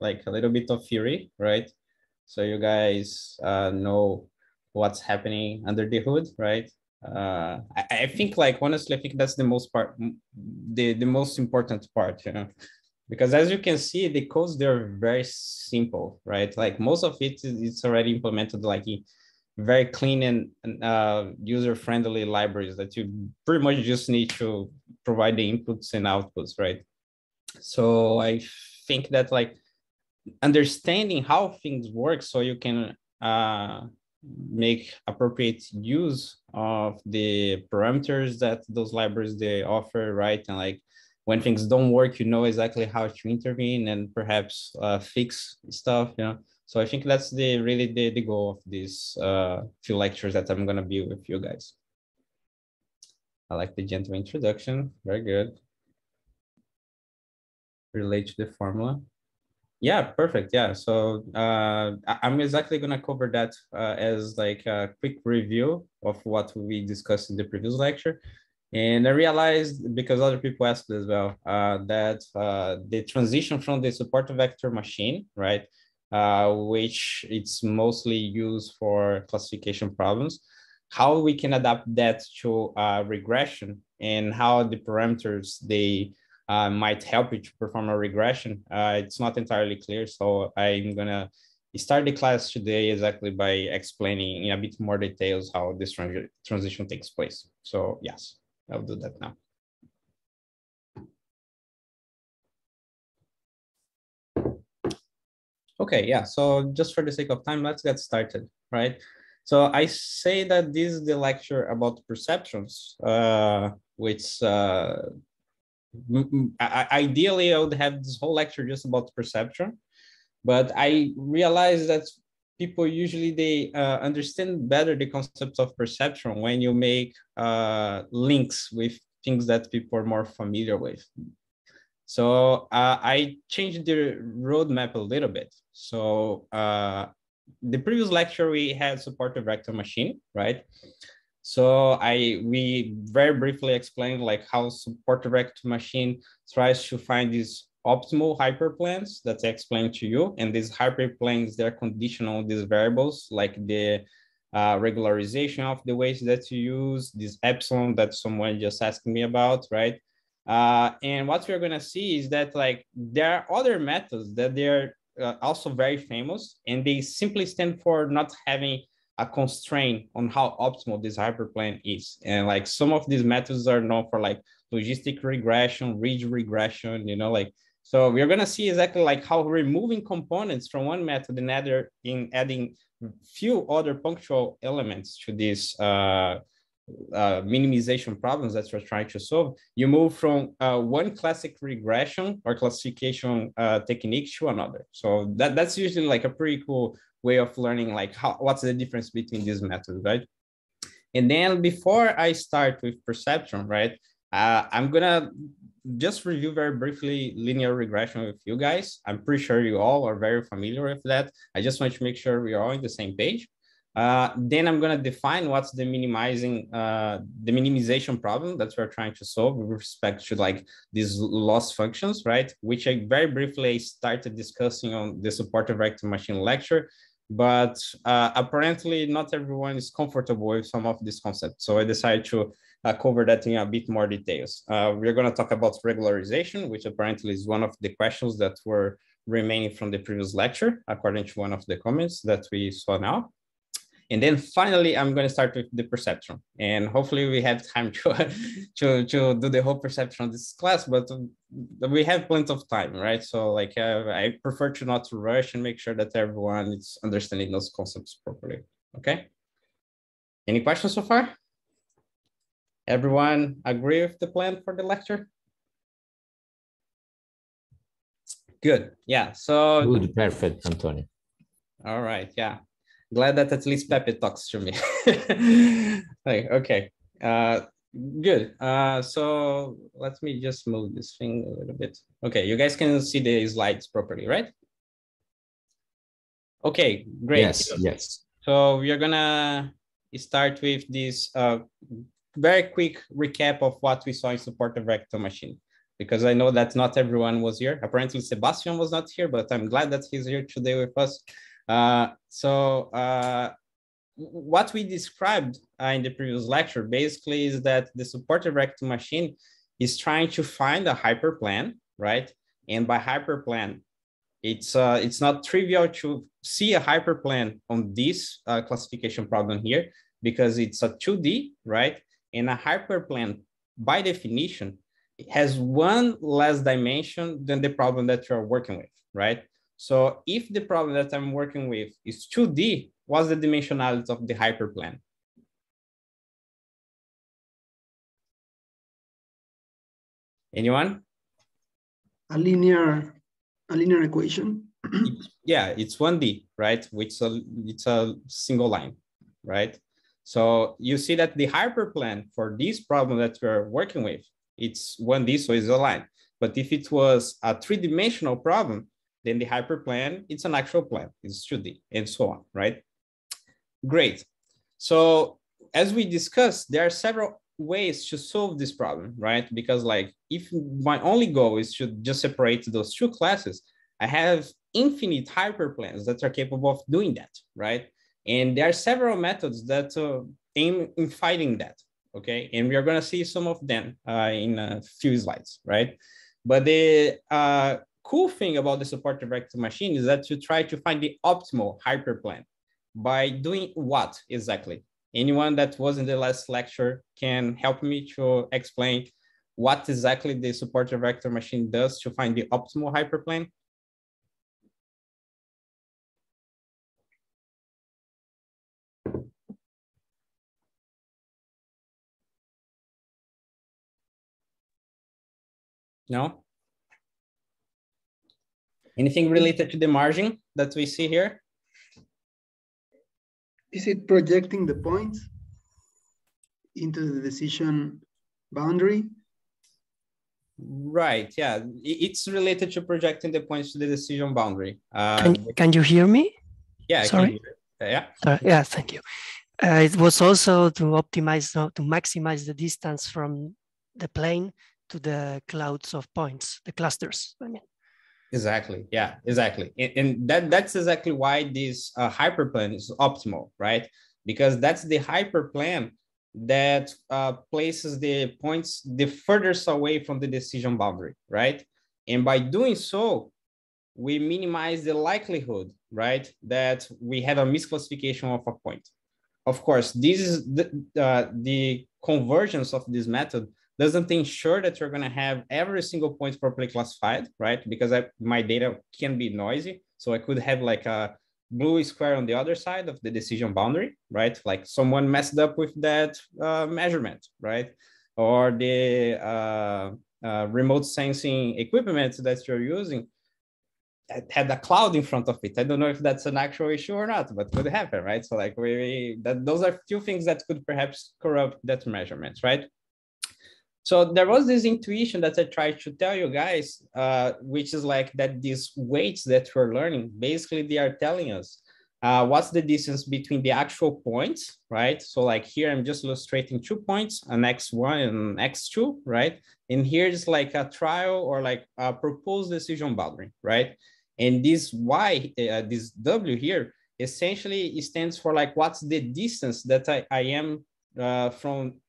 like a little bit of theory, right? So you guys uh, know what's happening under the hood, right? Uh, I, I think like honestly, I think that's the most part, the the most important part, you know, because as you can see, the codes they're very simple, right? Like most of it it's already implemented like very clean and uh, user-friendly libraries that you pretty much just need to provide the inputs and outputs, right? So I think that like understanding how things work so you can uh, make appropriate use of the parameters that those libraries they offer, right? And like when things don't work, you know exactly how to intervene and perhaps uh, fix stuff, you know? So I think that's the really the, the goal of these uh, few lectures that I'm gonna be with you guys. I like the gentle introduction, very good. Relate to the formula. Yeah, perfect. Yeah, so uh, I'm exactly gonna cover that uh, as like a quick review of what we discussed in the previous lecture. And I realized because other people asked as well uh, that uh, the transition from the support vector machine, right, uh, which it's mostly used for classification problems, how we can adapt that to uh, regression and how the parameters they uh, might help you to perform a regression. Uh, it's not entirely clear, so I'm gonna start the class today exactly by explaining in a bit more details how this transition takes place. So yes, I'll do that now. Okay, yeah, so just for the sake of time, let's get started, right? So I say that this is the lecture about perceptrons, uh, which uh, ideally I would have this whole lecture just about perceptron, but I realize that people usually they uh, understand better the concepts of perceptron when you make uh, links with things that people are more familiar with. So uh, I changed the roadmap a little bit. So uh, the previous lecture we had supported vector machine, right? So I we very briefly explained like how support vector machine tries to find these optimal hyperplanes that I explained to you. And these hyperplanes, they're conditional on these variables like the uh, regularization of the weights that you use, this epsilon that someone just asked me about, right? Uh, and what we're to see is that like there are other methods that they're uh, also very famous and they simply stand for not having a constraint on how optimal this hyperplane is. And like some of these methods are known for like logistic regression, ridge regression, you know, like, so we're going to see exactly like how removing components from one method and other in adding few other punctual elements to this uh, uh, minimization problems that we're trying to solve, you move from uh, one classic regression or classification uh, technique to another. So that, that's usually like a pretty cool way of learning like how, what's the difference between these methods, right? And then before I start with perceptron, right, uh, I'm gonna just review very briefly linear regression with you guys. I'm pretty sure you all are very familiar with that. I just want to make sure we are all on the same page. Uh, then I'm to define what's the minimizing, uh, the minimization problem that we're trying to solve with respect to like these loss functions, right? Which I very briefly started discussing on the supported vector machine lecture, but uh, apparently not everyone is comfortable with some of these concepts. So I decided to uh, cover that in a bit more details. Uh, we're going to talk about regularization, which apparently is one of the questions that were remaining from the previous lecture, according to one of the comments that we saw now. And then finally, I'm going to start with the perceptron. And hopefully we have time to, to, to do the whole perceptron of this class, but we have plenty of time, right? So like uh, I prefer to not to rush and make sure that everyone is understanding those concepts properly, okay? Any questions so far? Everyone agree with the plan for the lecture? Good, yeah, so. Good, perfect, Antonio. All right, yeah glad that at least Pepe talks to me. like, okay, uh, good. Uh, so let me just move this thing a little bit. Okay, you guys can see the slides properly, right? Okay, great. Yes, yes. So we are gonna start with this uh, very quick recap of what we saw in support of vector machine. because I know that not everyone was here. Apparently Sebastian was not here, but I'm glad that he's here today with us. Uh, so uh, what we described uh, in the previous lecture basically is that the supported vector machine is trying to find a hyperplane, right? And by hyperplane, it's uh, it's not trivial to see a hyperplane on this uh, classification problem here because it's a 2D, right? And a hyperplane, by definition, has one less dimension than the problem that you're working with, right? So if the problem that I'm working with is 2D, what's the dimensionality of the hyperplane? Anyone? A linear, a linear equation. yeah, it's 1D, right? Which a, it's a single line, right? So you see that the hyperplane for this problem that we're working with, it's 1D, so it's a line. But if it was a three-dimensional problem, then the hyperplane, it's an actual plane, it's 2D, and so on, right? Great. So as we discussed, there are several ways to solve this problem, right? Because like if my only goal is to just separate those two classes, I have infinite hyperplanes that are capable of doing that, right? And there are several methods that uh, aim in fighting that, okay? And we are gonna see some of them uh, in a few slides, right? But the uh, cool thing about the support vector machine is that you try to find the optimal hyperplane by doing what exactly? Anyone that was in the last lecture can help me to explain what exactly the support vector machine does to find the optimal hyperplane? No? Anything related to the margin that we see here? Is it projecting the points into the decision boundary? Right, yeah. It's related to projecting the points to the decision boundary. Uh, can, can you hear me? Yeah, Sorry. Yeah. Sorry. Yeah, thank you. Uh, it was also to optimize, to maximize the distance from the plane to the clouds of points, the clusters, I mean. Exactly. Yeah, exactly. And, and that that's exactly why this uh, hyperplane is optimal, right? Because that's the hyperplane that uh, places the points the furthest away from the decision boundary, right? And by doing so, we minimize the likelihood, right, that we have a misclassification of a point. Of course, this is the, uh, the convergence of this method doesn't ensure that you're going to have every single point properly classified, right? Because I, my data can be noisy. So I could have like a blue square on the other side of the decision boundary, right? Like someone messed up with that uh, measurement, right? Or the uh, uh, remote sensing equipment that you're using had a cloud in front of it. I don't know if that's an actual issue or not, but could happen, right? So like we, that those are few things that could perhaps corrupt that measurement, right? So there was this intuition that I tried to tell you guys, uh, which is like that these weights that we're learning, basically they are telling us uh, what's the distance between the actual points, right? So like here, I'm just illustrating two points, an X1 and an X2, right? And here's like a trial or like a proposed decision boundary, right? And this Y, uh, this W here, essentially stands for like what's the distance that I, I am uh, from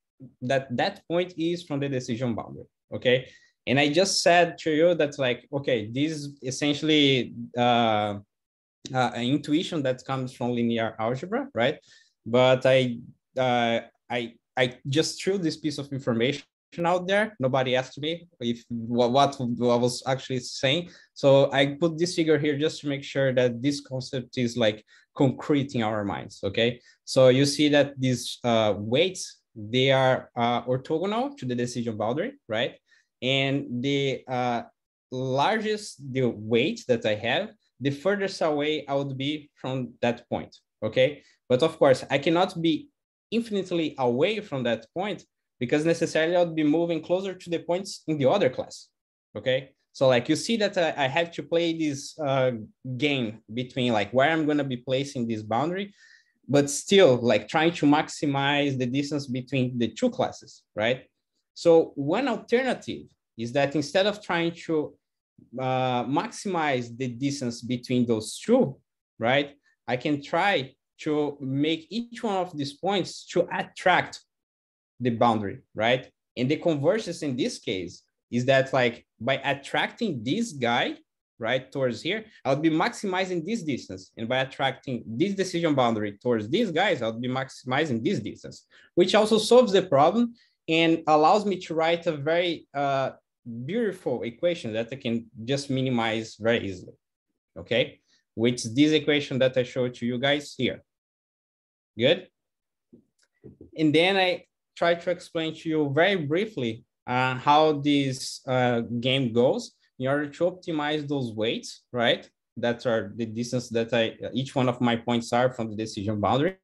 that that point is from the decision boundary okay? And i just said to you that like okay this is essentially uh, uh, an intuition that comes from linear algebra right? But i uh, i i just threw this piece of information out there. Nobody asked me if what, what i was actually saying. So i put this figure here just to make sure that this concept is like concrete in our minds okay? So you see that these uh, weights they are uh, orthogonal to the decision boundary, right? And the uh, largest the weight that I have, the furthest away I would be from that point, okay? But of course, I cannot be infinitely away from that point because necessarily I would be moving closer to the points in the other class, okay? So like you see that I, have to play this uh, game between like where I'm gonna be placing this boundary but still like trying to maximize the distance between the two classes, right? So one alternative is that instead of trying to uh, maximize the distance between those two, right? I can try to make each one of these points to attract the boundary, right? And the convergence in this case is that like by attracting this guy, right, towards here, I'll be maximizing this distance. And by attracting this decision boundary towards these guys, I'll be maximizing this distance, which also solves the problem and allows me to write a very uh, beautiful equation that I can just minimize very easily, okay? Which is this equation that I showed to you guys here. Good? And then I try to explain to you very briefly uh, how this uh, game goes in order to optimize those weights, right? That are the distance that I, each one of my points are from the decision boundary.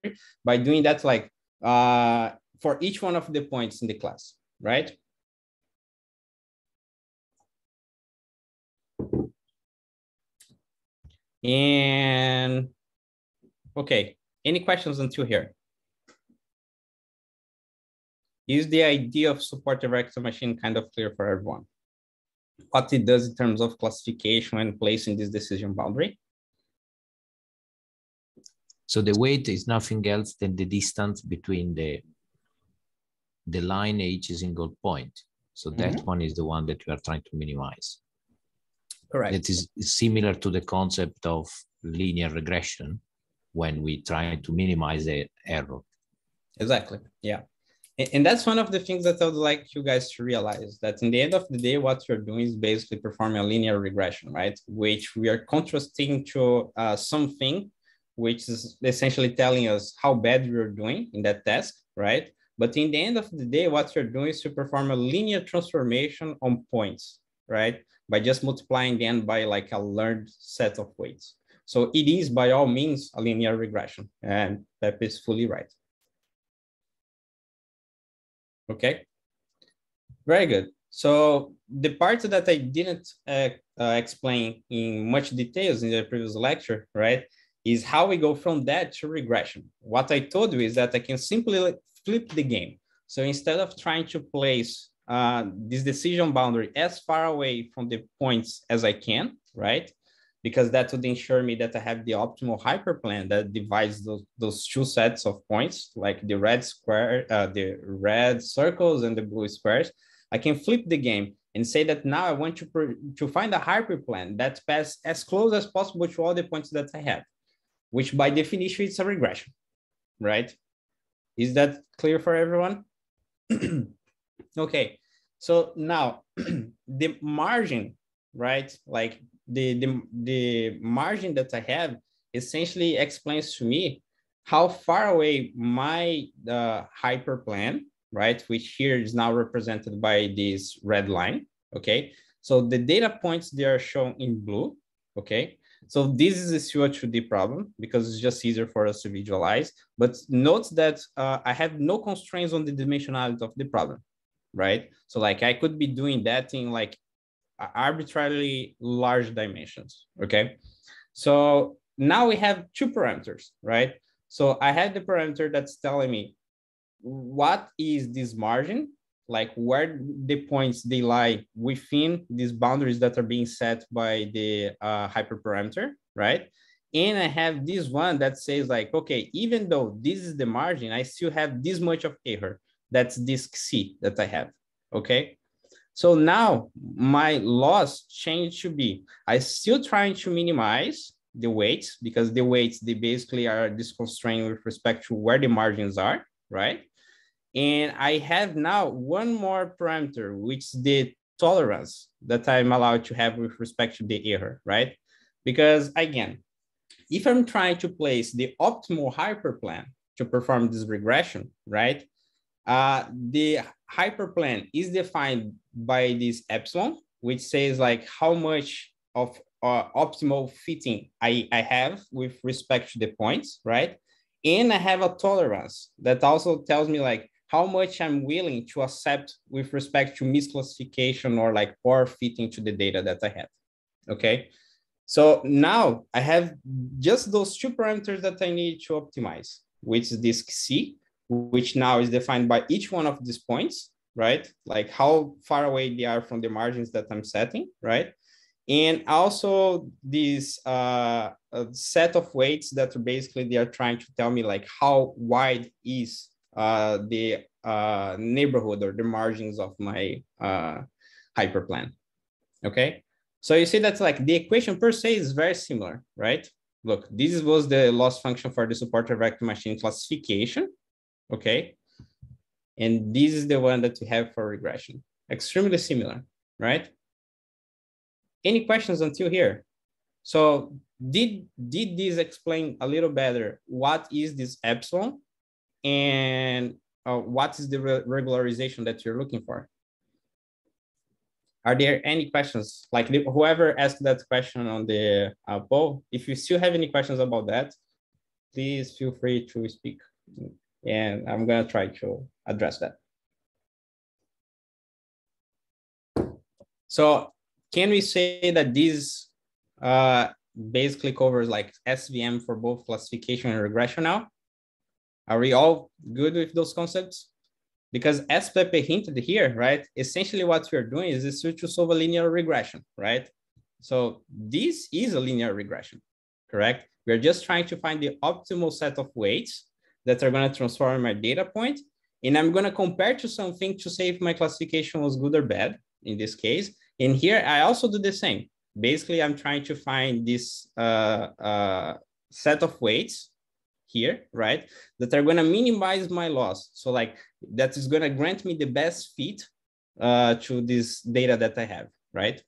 By doing that, like uh, for each one of the points in the class, right? And okay, any questions until here? Is the idea of supportive vector machine kind of clear for everyone? What it does in terms of classification and placing this decision boundary? So the weight is nothing else than the distance between the the line each single point. So that mm -hmm. one is the one that we are trying to minimize. Correct. It is similar to the concept of linear regression when we try to minimize the error. Exactly. Yeah. And that's one of the things that I would like you guys to realize that in the end of the day, what you're doing is basically performing a linear regression, right? Which we are contrasting to uh, something which is essentially telling us how bad we're doing in that task, right? But in the end of the day, what you're doing is to perform a linear transformation on points, right? By just multiplying them by like a learned set of weights. So it is by all means a linear regression and Pep is fully right. Okay, very good. So the part that I didn't uh, uh, explain in much details in the previous lecture, right, is how we go from that to regression. What I told you is that I can simply flip the game. So instead of trying to place uh, this decision boundary as far away from the points as I can, right? Because that would ensure me that I have the optimal hyperplane that divides those, those two sets of points, like the red square, uh, the red circles and the blue squares. I can flip the game and say that now I want to, to find a hyperplane that passes as close as possible to all the points that I have, which by definition is a regression, right? Is that clear for everyone? okay, so now the margin, right? Like the, the, the margin that I have essentially explains to me how far away my uh, hyperplane, right? Which here is now represented by this red line, okay? So the data points, they are shown in blue, okay? So this is a CO2D problem because it's just easier for us to visualize. But note that uh, I have no constraints on the dimensionality of the problem, right? So like I could be doing that in like arbitrarily large dimensions, okay? So now we have two parameters, right? So I have the parameter that's telling me what is this margin like where the points they lie within these boundaries that are being set by the uh, hyperparameter, right? And I have this one that says like, okay, even though this is the margin, I still have this much of error. That's this C that I have, okay? So now my loss change to be, I still trying to minimize the weights because the weights, they basically are this disconstrained with respect to where the margins are, right? And I have now one more parameter, which is the tolerance that I'm allowed to have with respect to the error, right? Because again, if I'm trying to place the optimal hyperplane to perform this regression, right? Uh, the hyperplane is defined by this epsilon, which says like how much of uh, optimal fitting I, I have with respect to the points, right? And I have a tolerance that also tells me like how much I'm willing to accept with respect to misclassification or like poor fitting to the data that I have. Okay. So now I have just those two parameters that I need to optimize, which is this C, which now is defined by each one of these points, right? Like how far away they are from the margins that I'm setting, right? And also this uh, set of weights that basically they are trying to tell me like how wide is uh, the uh, neighborhood or the margins of my uh, hyperplane, okay? So you see that's like the equation per se is very similar, right? Look, this was the loss function for the supported vector machine classification, okay? And this is the one that we have for regression. Extremely similar, right? Any questions until here? So did, did this explain a little better what is this epsilon and uh, what is the re regularization that you're looking for? Are there any questions? Like whoever asked that question on the uh, poll, if you still have any questions about that, please feel free to speak. And I'm gonna try to address that. So can we say that this uh, basically covers like SVM for both classification and regression now? Are we all good with those concepts? Because as Pepe hinted here, right, essentially what we're doing is this to solve a linear regression, right? So this is a linear regression, correct? We're just trying to find the optimal set of weights that are going to transform my data point. And I'm going to compare to something to say if my classification was good or bad in this case. And here I also do the same. Basically, I'm trying to find this uh, uh, set of weights here, right? That are gonna minimize my loss. So like that is gonna grant me the best fit uh, to this data that I have, right?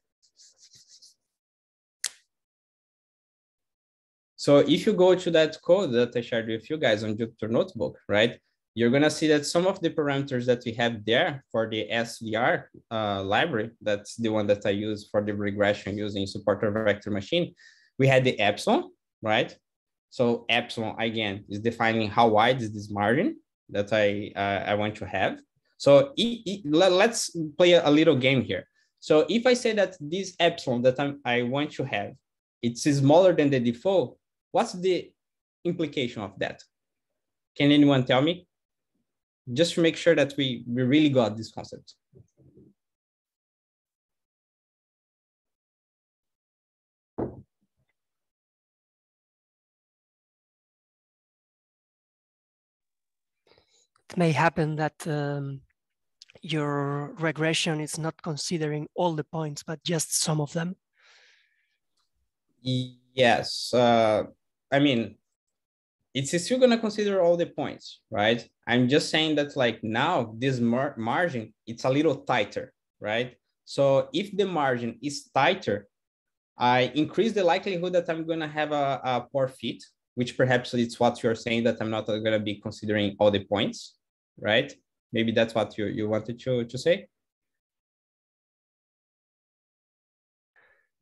So if you go to that code that I shared with you guys on Jupyter Notebook, right? You're gonna see that some of the parameters that we have there for the SVR uh, library, that's the one that I use for the regression using supported vector machine. We had the epsilon, right? So epsilon again is defining how wide is this margin that I uh, I want to have. So it, it, let's play a little game here. So if I say that this epsilon that I'm, I want to have, it's smaller than the default, what's the implication of that? Can anyone tell me? Just to make sure that we, we really got this concept. it may happen that um, your regression is not considering all the points, but just some of them? Yes. Uh, I mean, it's still going to consider all the points, right? I'm just saying that like now this mar margin, it's a little tighter, right? So if the margin is tighter, I increase the likelihood that I'm going to have a, a poor fit, which perhaps it's what you're saying that I'm not going to be considering all the points, right? Maybe that's what you, you wanted to, to say?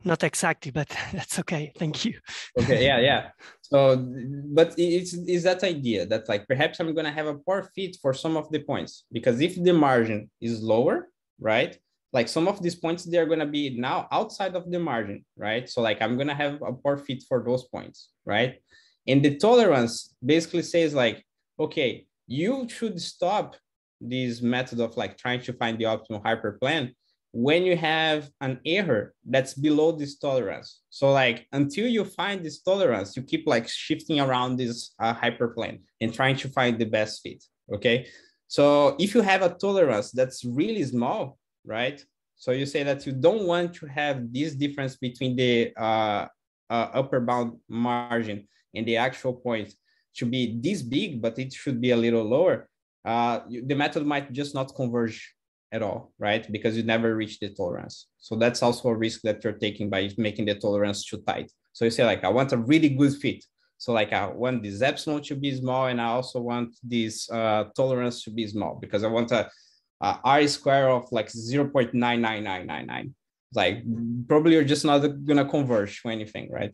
Not exactly, but that's okay. Thank you. okay, yeah, yeah. So, but it's, it's that idea that like perhaps I'm going to have a poor fit for some of the points because if the margin is lower, right? Like some of these points, they're going to be now outside of the margin, right? So like I'm going to have a poor fit for those points, right? And the tolerance basically says like, okay, you should stop this method of like trying to find the optimal hyperplane when you have an error that's below this tolerance. So like until you find this tolerance, you keep like shifting around this uh, hyperplane and trying to find the best fit. Okay. So if you have a tolerance that's really small, right? So you say that you don't want to have this difference between the uh, uh, upper bound margin and the actual point to be this big, but it should be a little lower, uh, the method might just not converge at all, right? Because you never reach the tolerance. So that's also a risk that you're taking by making the tolerance too tight. So you say like, I want a really good fit. So like I want this epsilon to be small and I also want this uh, tolerance to be small because I want a, a R square of like 0.99999. Like probably you're just not gonna converge to anything, right?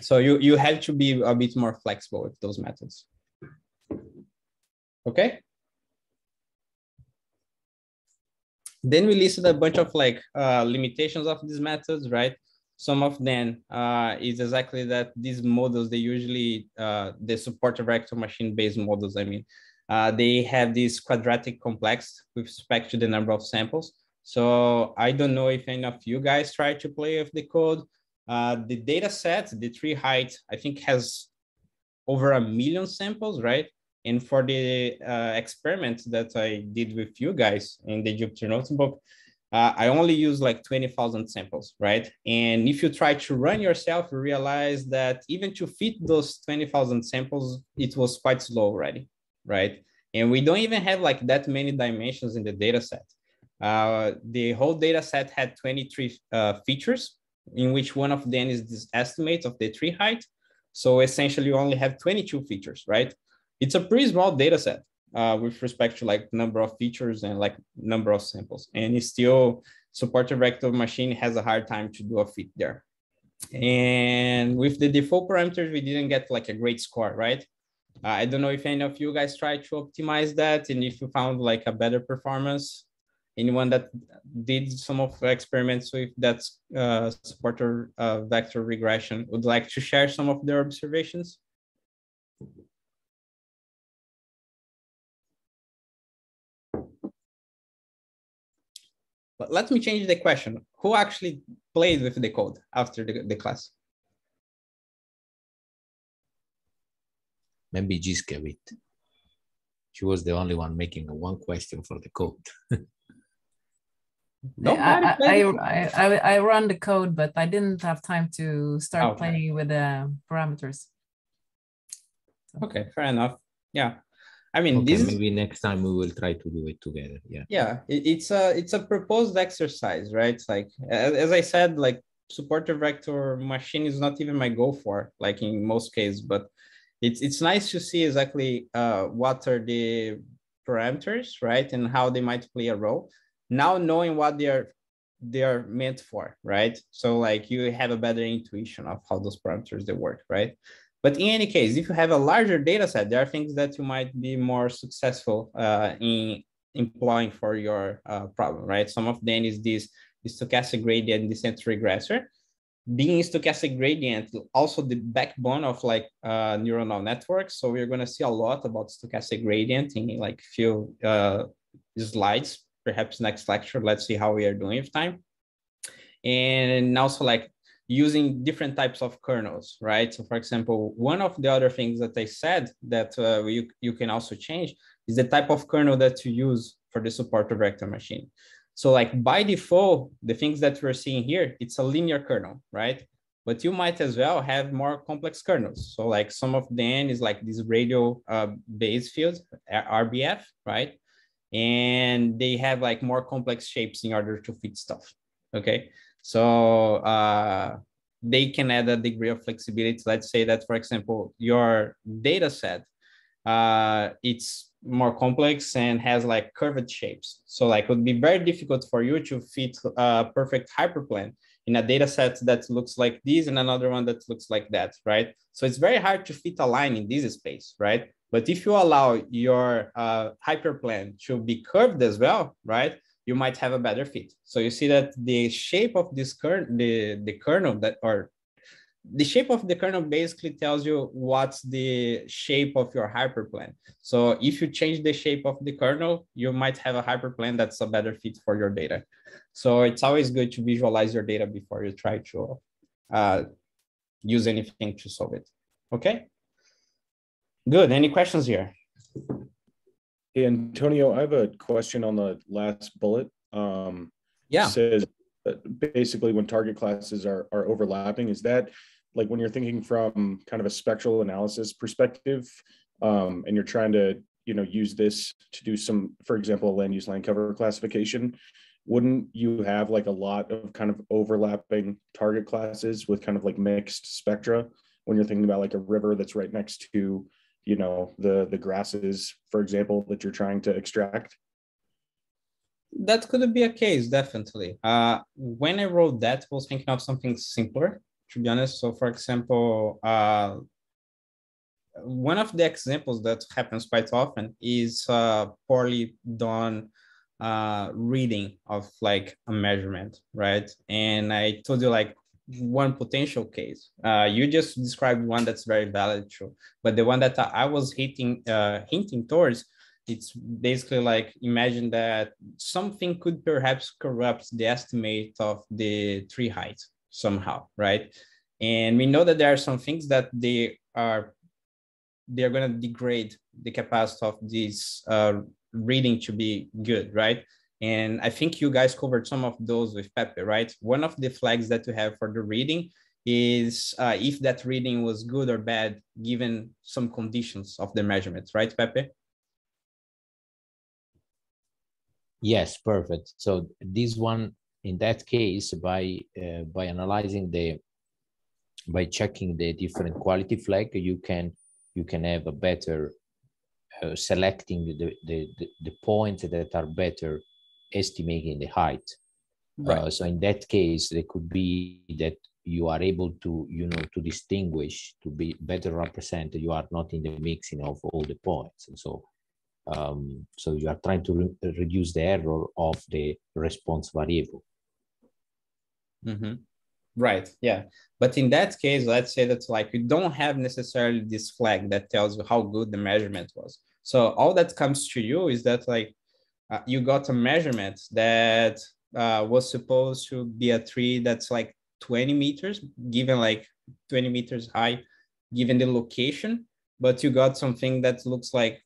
So you, you have to be a bit more flexible with those methods. Okay. Then we listed a bunch of like uh, limitations of these methods, right? Some of them uh, is exactly that these models, they usually, uh, they support vector machine-based models. I mean, uh, they have this quadratic complex with respect to the number of samples. So I don't know if any of you guys try to play with the code. Uh, the data set, the tree height, I think has over a million samples, right? And for the uh, experiment that I did with you guys in the Jupyter Notebook, uh, I only use like 20,000 samples, right? And if you try to run yourself, you realize that even to fit those 20,000 samples, it was quite slow already, right? And we don't even have like that many dimensions in the data set. Uh, the whole data set had 23 uh, features, in which one of them is this estimate of the tree height. So essentially, you only have 22 features, right? It's a pretty small data set uh, with respect to like number of features and like number of samples. And it's still supported vector machine has a hard time to do a fit there. And with the default parameters, we didn't get like a great score, right? Uh, I don't know if any of you guys tried to optimize that and if you found like a better performance. Anyone that did some of the experiments with that uh, supporter uh, vector regression would like to share some of their observations? But let me change the question. Who actually played with the code after the, the class? Maybe Giskevit. She was the only one making one question for the code. no, I, I, I, I, I, run the code, but I didn't have time to start okay. playing with the parameters. So. Okay, fair enough. Yeah. I mean, okay, this maybe next time we will try to do it together. Yeah. Yeah, it, it's a it's a proposed exercise, right? It's like as, as I said, like supporter vector machine is not even my goal for like in most cases, but it's it's nice to see exactly uh, what are the parameters, right, and how they might play a role. Now knowing what they are they are meant for, right? So like you have a better intuition of how those parameters they work, right? But in any case, if you have a larger data set, there are things that you might be more successful uh, in employing for your uh, problem, right? Some of them is this stochastic gradient descent regressor. Being stochastic gradient, also the backbone of like uh, neuronal networks. So we're gonna see a lot about stochastic gradient in like few uh, slides, perhaps next lecture. Let's see how we are doing with time. And also like using different types of kernels, right? So for example, one of the other things that I said that uh, you, you can also change is the type of kernel that you use for the supporter vector machine. So like by default, the things that we're seeing here, it's a linear kernel, right? But you might as well have more complex kernels. So like some of them is like this radial uh, base field, RBF, right? And they have like more complex shapes in order to fit stuff, okay? So uh, they can add a degree of flexibility. Let's say that, for example, your data set, uh, it's more complex and has like curved shapes. So like it would be very difficult for you to fit a perfect hyperplane in a data set that looks like this and another one that looks like that, right? So it's very hard to fit a line in this space, right? But if you allow your uh, hyperplane to be curved as well, right? You might have a better fit. So you see that the shape of this kernel, the, the kernel that, or the shape of the kernel basically tells you what's the shape of your hyperplane. So if you change the shape of the kernel, you might have a hyperplane that's a better fit for your data. So it's always good to visualize your data before you try to uh, use anything to solve it. Okay. Good. Any questions here? Hey, Antonio, I have a question on the last bullet. Um, yeah. Says basically when target classes are, are overlapping, is that like when you're thinking from kind of a spectral analysis perspective um, and you're trying to, you know, use this to do some, for example, a land use land cover classification, wouldn't you have like a lot of kind of overlapping target classes with kind of like mixed spectra when you're thinking about like a river that's right next to you know the the grasses for example that you're trying to extract? That could be a case definitely. Uh when i wrote that I was thinking of something simpler to be honest. So for example uh one of the examples that happens quite often is uh poorly done uh reading of like a measurement right? And i told you like one potential case. Uh, you just described one that's very valid, true. But the one that I was hinting uh, hinting towards it's basically like imagine that something could perhaps corrupt the estimate of the tree height somehow, right? And we know that there are some things that they are they're going to degrade the capacity of this uh, reading to be good, right? And I think you guys covered some of those with Pepe, right? One of the flags that you have for the reading is uh, if that reading was good or bad, given some conditions of the measurements, right, Pepe? Yes, perfect. So this one, in that case, by uh, by analyzing the, by checking the different quality flag, you can you can have a better uh, selecting the, the, the, the points that are better estimating the height. Right. Uh, so in that case, there could be that you are able to, you know, to distinguish, to be better represent. You are not in the mixing of all the points, and so, um, so you are trying to re reduce the error of the response variable. Mm -hmm. Right. Yeah. But in that case, let's say that like you don't have necessarily this flag that tells you how good the measurement was. So all that comes to you is that like uh, you got a measurement that uh, was supposed to be a tree that's like 20 meters, given like 20 meters high, given the location, but you got something that looks like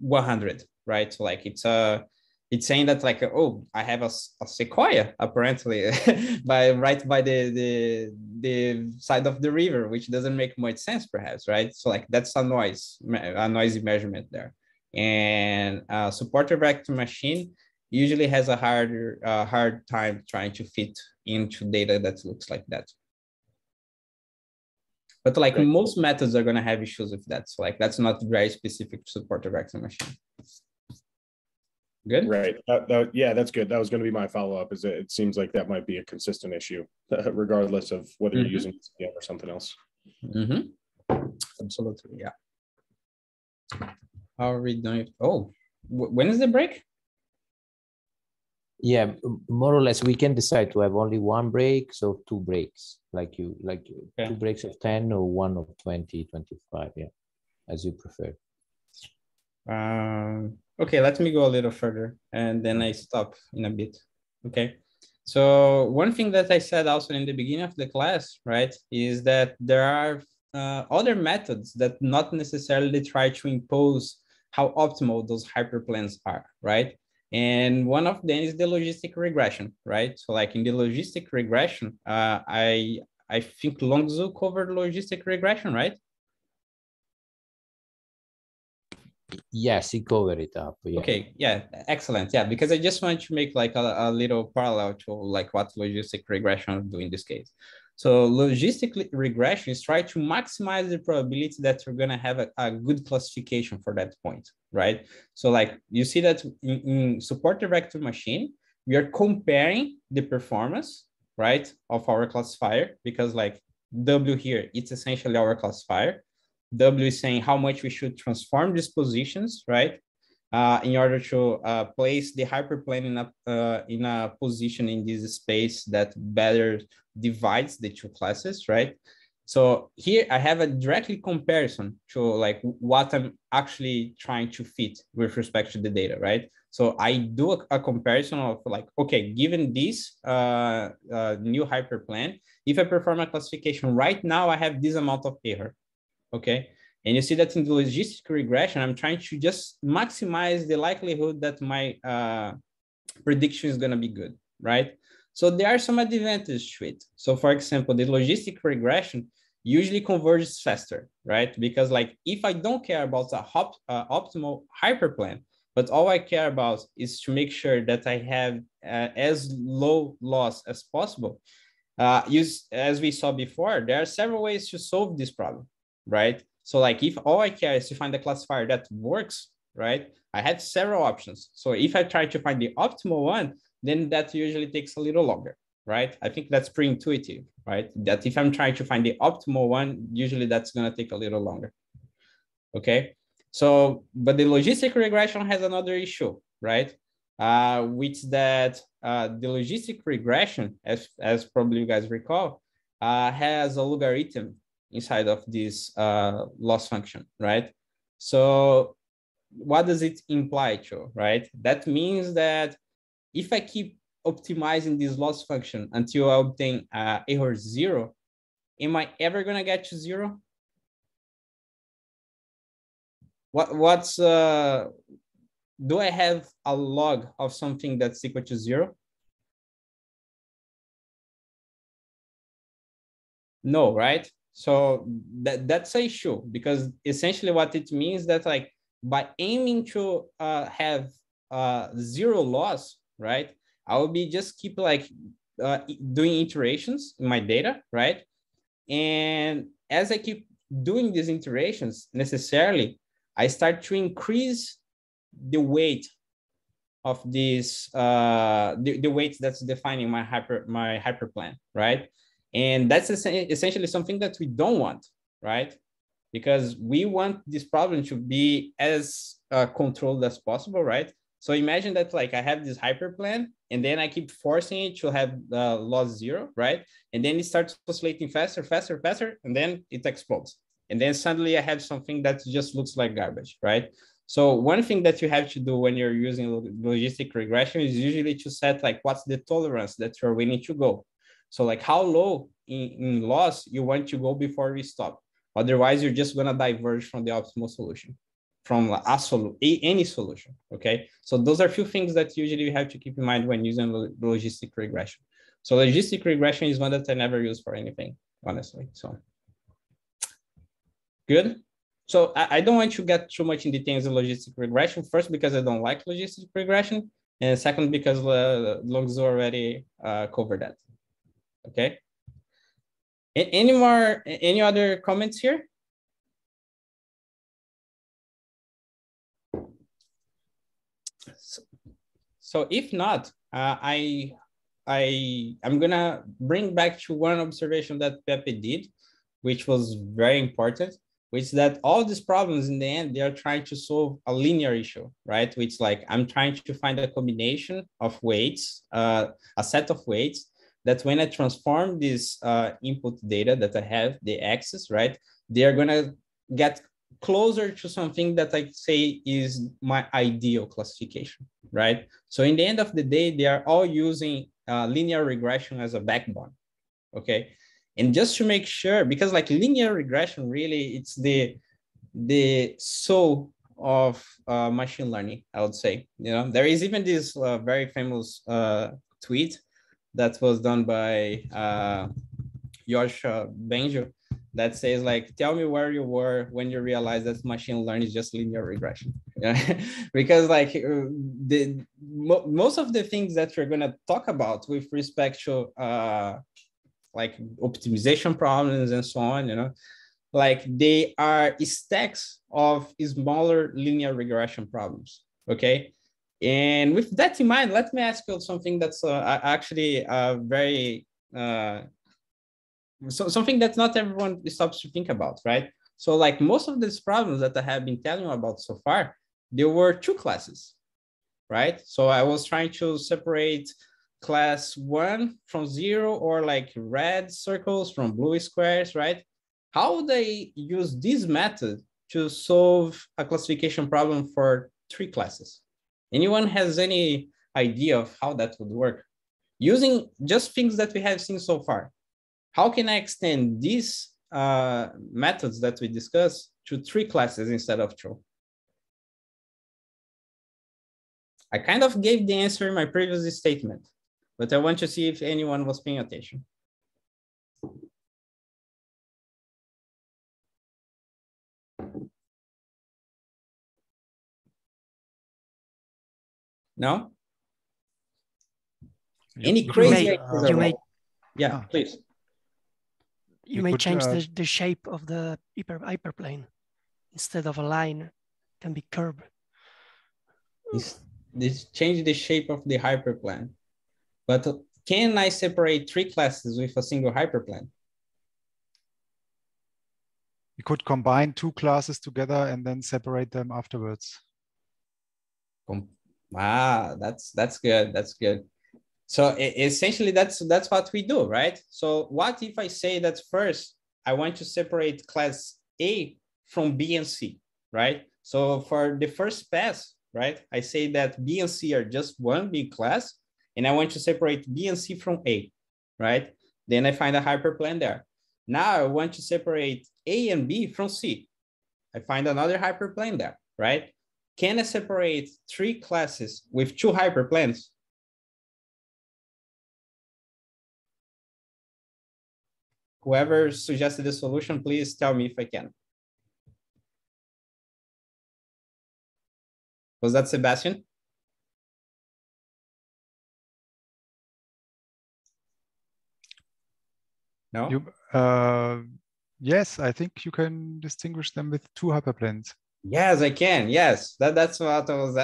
100, right? So like it's a it's saying that like oh i have a, a sequoia apparently by right by the, the the side of the river which doesn't make much sense perhaps right so like that's a noise a noisy measurement there and a supporter vector machine usually has a harder uh, hard time trying to fit into data that looks like that but like right. most methods are going to have issues with that so like that's not very specific to supporter vector machine good right that, that, yeah that's good that was going to be my follow-up is it, it seems like that might be a consistent issue regardless of whether mm -hmm. you're mm-hmm. using or something else mm -hmm. absolutely yeah how are we doing? Oh, when is the break? Yeah, more or less, we can decide to have only one break, so two breaks, like you, like okay. two breaks of 10 or one of 20, 25, yeah, as you prefer. Um, okay, let me go a little further and then I stop in a bit. Okay. So one thing that I said also in the beginning of the class, right, is that there are uh, other methods that not necessarily try to impose how optimal those hyperplanes are, right? And one of them is the logistic regression, right? So like in the logistic regression, uh, I I think Longzhu covered logistic regression, right? Yes, he covered it up. Yeah. Okay, yeah, excellent. Yeah, because I just want to make like a, a little parallel to like what logistic regression do in this case. So logistic regression is try to maximize the probability that you're going to have a, a, good classification for that point, right? So like you see that in, in supporter vector machine, we are comparing the performance, right, of our classifier because like W here, it's essentially our classifier. W is saying how much we should transform these positions, right? Uh, in order to uh, place the hyperplane in a, uh, in a position in this space that better divides the two classes, right? So here I have a directly comparison to like what I'm actually trying to fit with respect to the data, right? So I do a, a comparison of like, okay, given this uh, uh, new hyperplane, if I perform a classification right now, I have this amount of error, okay? And you see that in the logistic regression, I'm trying to just maximize the likelihood that my uh, prediction is gonna be good, right? So there are some advantages to it. So for example, the logistic regression usually converges faster, right? Because like if I don't care about the hop, uh, optimal hyperplane, but all I care about is to make sure that I have uh, as low loss as possible. Uh, use as we saw before, there are several ways to solve this problem, right? So like if all I care is to find a classifier that works, right? I have several options. So if I try to find the optimal one, then that usually takes a little longer, right? I think that's pretty intuitive, right? That if I'm trying to find the optimal one, usually that's gonna take a little longer, okay? So, but the logistic regression has another issue, right? Uh, which that uh, the logistic regression, as, as probably you guys recall, uh, has a logarithm inside of this uh, loss function, right? So what does it imply to, right? That means that if I keep optimizing this loss function until I obtain uh, error zero, am I ever gonna get to zero? What what's uh do I have a log of something that's equal to zero? No, right? So that, that's a issue because essentially what it means that like by aiming to uh, have uh, zero loss, right? I will be just keep like uh, doing iterations in my data, right? And as I keep doing these iterations, necessarily, I start to increase the weight of this uh, the, the weight that's defining my hyper my hyperplane, right? And that's essentially something that we don't want, right? Because we want this problem to be as uh, controlled as possible, right? So imagine that like I have this hyperplane and then I keep forcing it to have uh, loss zero, right? And then it starts oscillating faster, faster, faster, and then it explodes. And then suddenly I have something that just looks like garbage, right? So one thing that you have to do when you're using logistic regression is usually to set like what's the tolerance that you're willing to go. So like how low in, in loss you want to go before we stop. Otherwise, you're just gonna diverge from the optimal solution, from a solu- a, any solution. Okay. So those are a few things that usually you have to keep in mind when using logistic regression. So logistic regression is one that I never use for anything, honestly. So good. So I, I, don't want to get too much in details of logistic regression. First, because I don't like logistic regression, and second, because uh, Longzhu already uh, covered that. Okay. Any more, any other comments here? So, so if not, uh, I I I'm gonna bring back to one observation that Pepe did, which was very important which is that all these problems in the end they are trying to solve a linear issue right which like i'm trying to find a combination of weights uh, a set of weights that when i transform this uh, input data that i have the axis right they are going to get closer to something that i say is my ideal classification right? So in the end of the day they are all using uh, linear regression as a backbone okay? And just to make sure because like linear regression really it's the the soul of uh, machine learning i would say you know? There is even this uh, very famous uh, tweet that was done by uh, Josh Bengio that says like, tell me where you were when you realized that machine learning is just linear regression. because like uh, the mo most of the things that we're to talk about with respect to uh, like optimization problems and so on, you know, like they are stacks of smaller linear regression problems. Okay. And with that in mind, let me ask you something that's uh, actually uh, very, uh, so something that not everyone stops to think about, right? So like most of these problems that I have been telling you about so far, there were two classes, right? So I was trying to separate class one from zero or like red circles from blue squares, right? How would they use this method to solve a classification problem for three classes? Anyone has any idea of how that would work? Using just things that we have seen so far, how can I extend these uh, methods that we discussed to three classes instead of two? I kind of gave the answer in my previous statement but I want to see if anyone was paying attention. No? Any crazy you may, you may, yeah, please. You, you may could, change uh, the, the shape of the hyper, hyperplane. Instead of a line, can be curved. This, this change the shape of the hyperplane. But can I separate three classes with a single hyperplane? You could combine two classes together and then separate them afterwards. Ah, that's that's good. That's good. So essentially, that's that's what we do, right? So what if I say that first I want to separate class A from B and C, right? So for the first pass, right, I say that B and C are just one big class, and I want to separate B and C from A, right? Then I find a hyperplane there. Now I want to separate A and B from C. I find another hyperplane there, right? Can I separate three classes with two hyperplanes? Whoever suggested the solution, please tell me if I can. Was that Sebastian? No? You, uh, yes, I think you can distinguish them with two hyperplanes. Yes, I can. Yes, that, that's what I was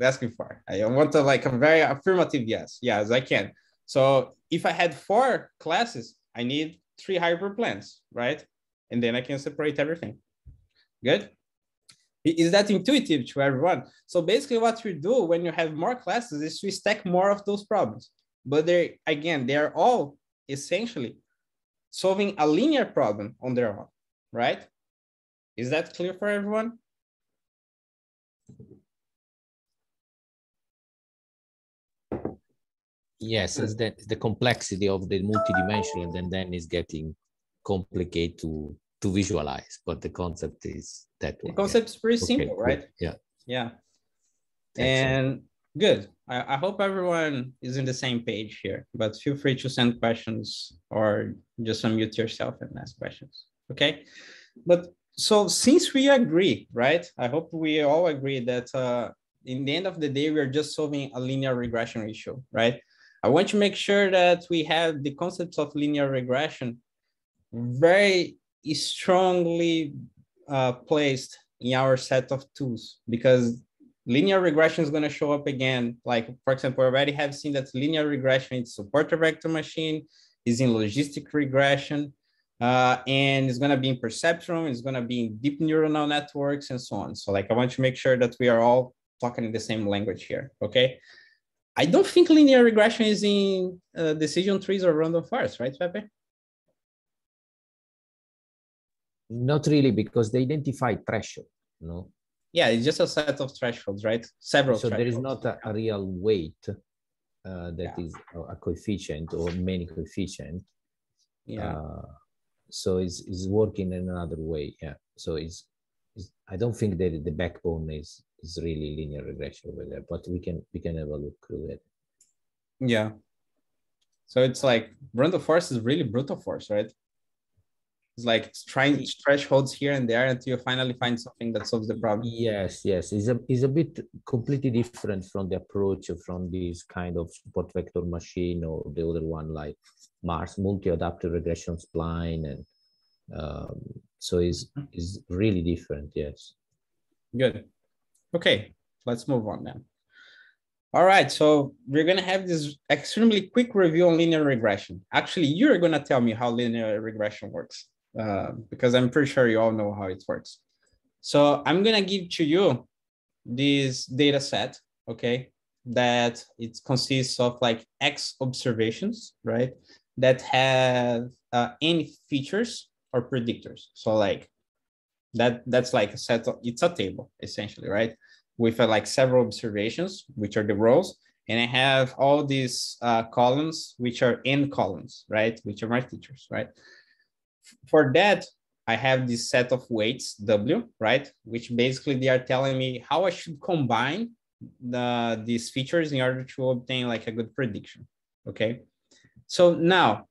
asking for. I want to like a very affirmative yes. Yes, I can. So if I had four classes, I need three hyperplanes, right? And then I can separate everything. Good. Is that intuitive to everyone? So basically what we do when you have more classes is we stack more of those problems. But they again, they are all essentially solving a linear problem on their own, right? Is that clear for everyone? Yes, it's the, the complexity of the multidimensional and then is getting complicated to, to visualize, but the concept is that one. The concept is pretty okay, simple, right? Yeah. Yeah. And good. I, I hope everyone is in the same page here, but feel free to send questions or just unmute yourself and ask questions. Okay. But so since we agree, right? I hope we all agree that uh, in the end of the day, we're just solving a linear regression issue, right? I want to make sure that we have the concepts of linear regression very strongly uh, placed in our set of tools because linear regression is going to show up again. Like, for example, we already have seen that linear regression is support vector machine, is in logistic regression, uh, and it's going to be in perceptron, it's going to be in deep neuronal networks and so on. So like, I want to make sure that we are all talking in the same language here, okay? I don't think linear regression is in uh, decision trees or random forests, right, Pepe? Not really, because they identify threshold, no? Yeah, it's just a set of thresholds, right? Several So there is not a, a real weight uh, that yeah. is a coefficient or many coefficient. Yeah. Uh, so it's, it's working in another way. Yeah. So it's, it's I don't think that the backbone is is really linear regression over there, but we can we can have a look through it. Yeah. So it's like random forest is really brute force, right? It's like it's trying thresholds here and there until you finally find something that solves the problem. Yes, yes. It's a, it's a bit completely different from the approach from this kind of support vector machine or the other one like Mars multi-adaptive regression spline. And um, so it's, it's really different, yes. Good. Okay, let's move on now. All right, so we're gonna have this extremely quick review on linear regression. Actually, you're gonna tell me how linear regression works uh, because I'm pretty sure you all know how it works. So I'm gonna give to you this data set, okay, that it consists of like X observations, right, that have uh, any features or predictors. So like that that's like a set of it's a table essentially right? With uh, like several observations which are the rows and i have all these uh, columns which are n columns right? Which are my features right? For that i have this set of weights w right? Which basically they are telling me how i should combine the these features in order to obtain like a good prediction okay? So now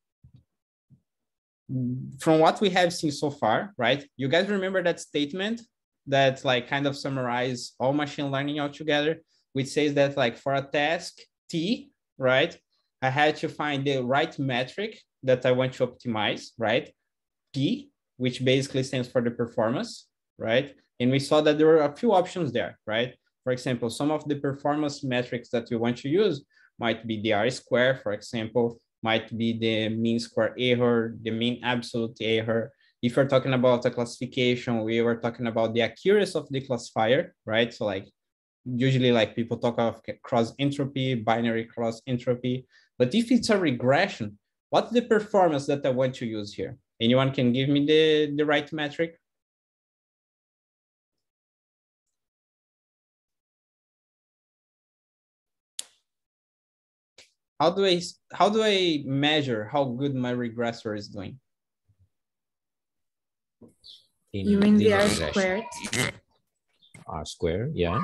from what we have seen so far, right? You guys remember that statement that like kind of summarize all machine learning altogether, which says that like for a task T, right? I had to find the right metric that I want to optimize, right? P, which basically stands for the performance, right? And we saw that there were a few options there, right? For example, some of the performance metrics that you want to use might be the R square, for example, might be the mean square error, the mean absolute error. If you're talking about a classification, we were talking about the accuracy of the classifier, right? So like usually like people talk of cross entropy, binary cross entropy. But if it's a regression, what's the performance that I want to use here? Anyone can give me the, the right metric? How do I how do I measure how good my regressor is doing? In you mean the R squared? R squared, yeah.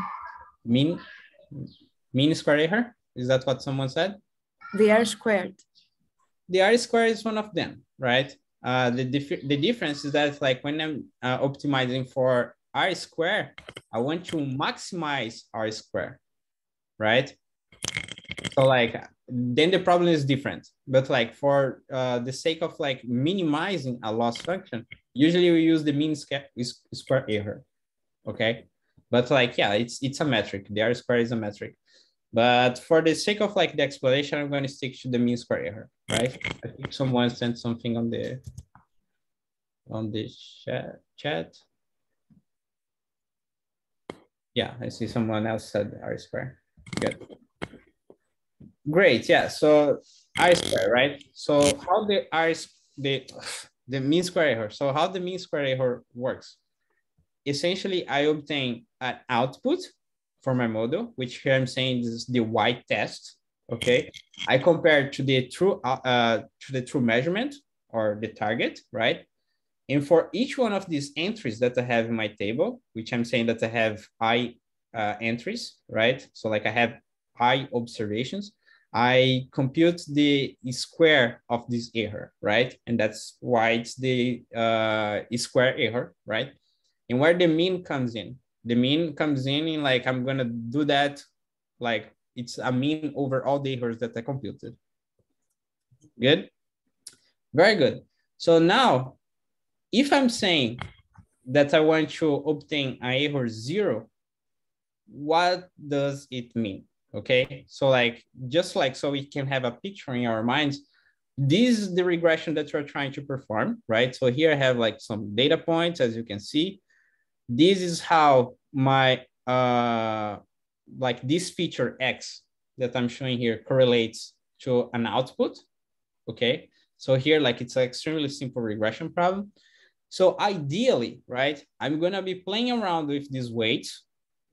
Mean mean square error? Is that what someone said? The R squared. The R squared is one of them, right? Uh, the, dif the difference is that like when I'm uh, optimizing for R square, I want to maximize R square, right? So like, then the problem is different. But like for uh, the sake of like minimizing a loss function, usually we use the mean square error, okay? But like, yeah, it's, it's a metric. The R square is a metric. But for the sake of like the explanation, I'm going to stick to the mean square error, right? I think someone sent something on the on the chat. chat. Yeah, I see someone else said R square. Good. Great. Yeah. So I square, right? So how the I the the mean square error. So how the mean square error works? Essentially, I obtain an output for my model, which here I'm saying is the y test. Okay, I compare to the true uh, uh, to the true measurement or the target, right? And for each one of these entries that I have in my table, which I'm saying that I have I uh, entries, right? So like I have I observations, I compute the square of this error, right? And that's why it's the uh, square error, right? And where the mean comes in, the mean comes in in like, I'm gonna do that, like it's a mean over all the errors that I computed. Good? Very good. So now, if I'm saying that I want to obtain an error zero, what does it mean? Okay, so like, just like, so we can have a picture in our minds, this is the regression that we're trying to perform, right? So here I have like some data points, as you can see. This is how my uh, like this feature X that I'm showing here correlates to an output. Okay. So here, like it's an extremely simple regression problem. So ideally, right, I'm gonna be playing around with these weights,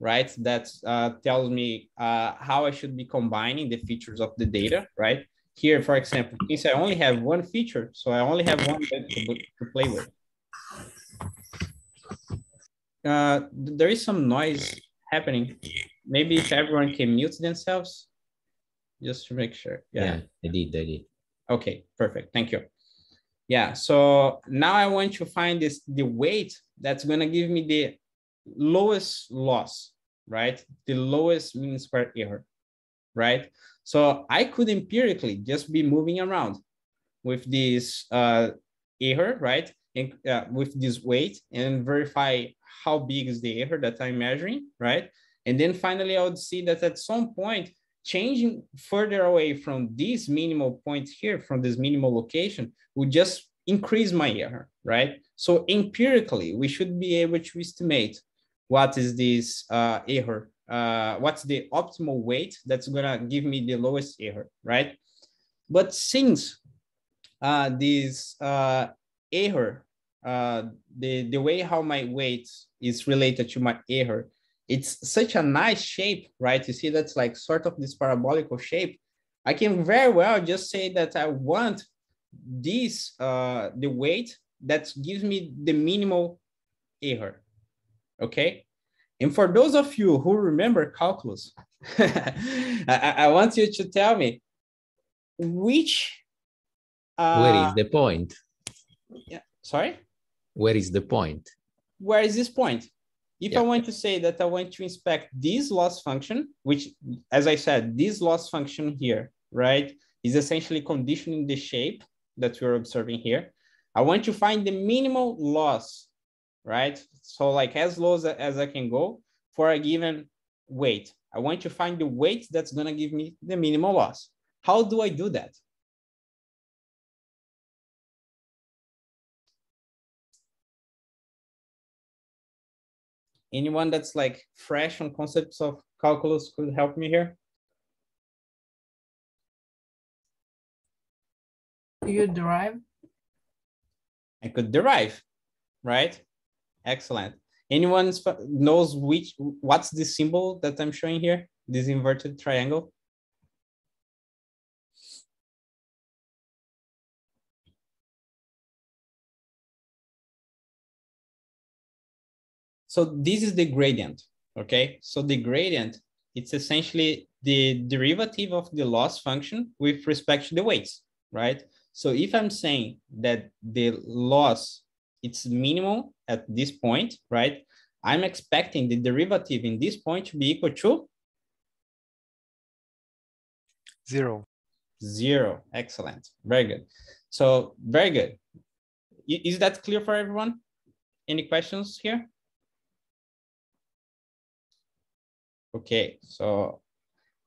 right? That uh, tells me uh, how I should be combining the features of the data, right? Here, for example, since I only have one feature, so I only have one to, to play with. Uh, there is some noise happening. Maybe if everyone can mute themselves, just to make sure. Yeah, yeah I did, I did. Okay, perfect. Thank you. Yeah, so now I want to find this the weight that's gonna give me the lowest loss, right? The lowest mean square error, right? So I could empirically just be moving around with this uh, error, right? And uh, with this weight and verify how big is the error that I'm measuring, right? And then finally, I would see that at some point, changing further away from this minimal point here, from this minimal location, would just increase my error, right? So empirically, we should be able to estimate what is this uh, error, uh, what's the optimal weight that's gonna give me the lowest error, right? But since uh, this uh, error uh, the, the way how my weight is related to my error, it's such a nice shape, right? You see that's like sort of this parabolical shape. I can very well just say that I want this, uh, the weight that gives me the minimal error, okay? And for those of you who remember calculus, I, I, want you to tell me which. Uh, Where is the point? Yeah, sorry? where is the point? Where is this point? If yeah. I want to say that I want to inspect this loss function, which, as I said, this loss function here, right, is essentially conditioning the shape that we're observing here. I want to find the minimal loss, right? So like as low as, as I can go for a given weight. I want to find the weight that's gonna give me the minimal loss. How do I do that? anyone that's like fresh on concepts of calculus could help me here? Do you derive? I could derive, right? Excellent. Anyone knows which, what's the symbol that I'm showing here? This inverted triangle? So this is the gradient, okay? So the gradient, it's essentially the derivative of the loss function with respect to the weights, right? So if I'm saying that the loss, it's minimal at this point, right? I'm expecting the derivative in this point to be equal to zero. Zero. Excellent. Very good. So very good. Is that clear for everyone? Any questions here? Okay, so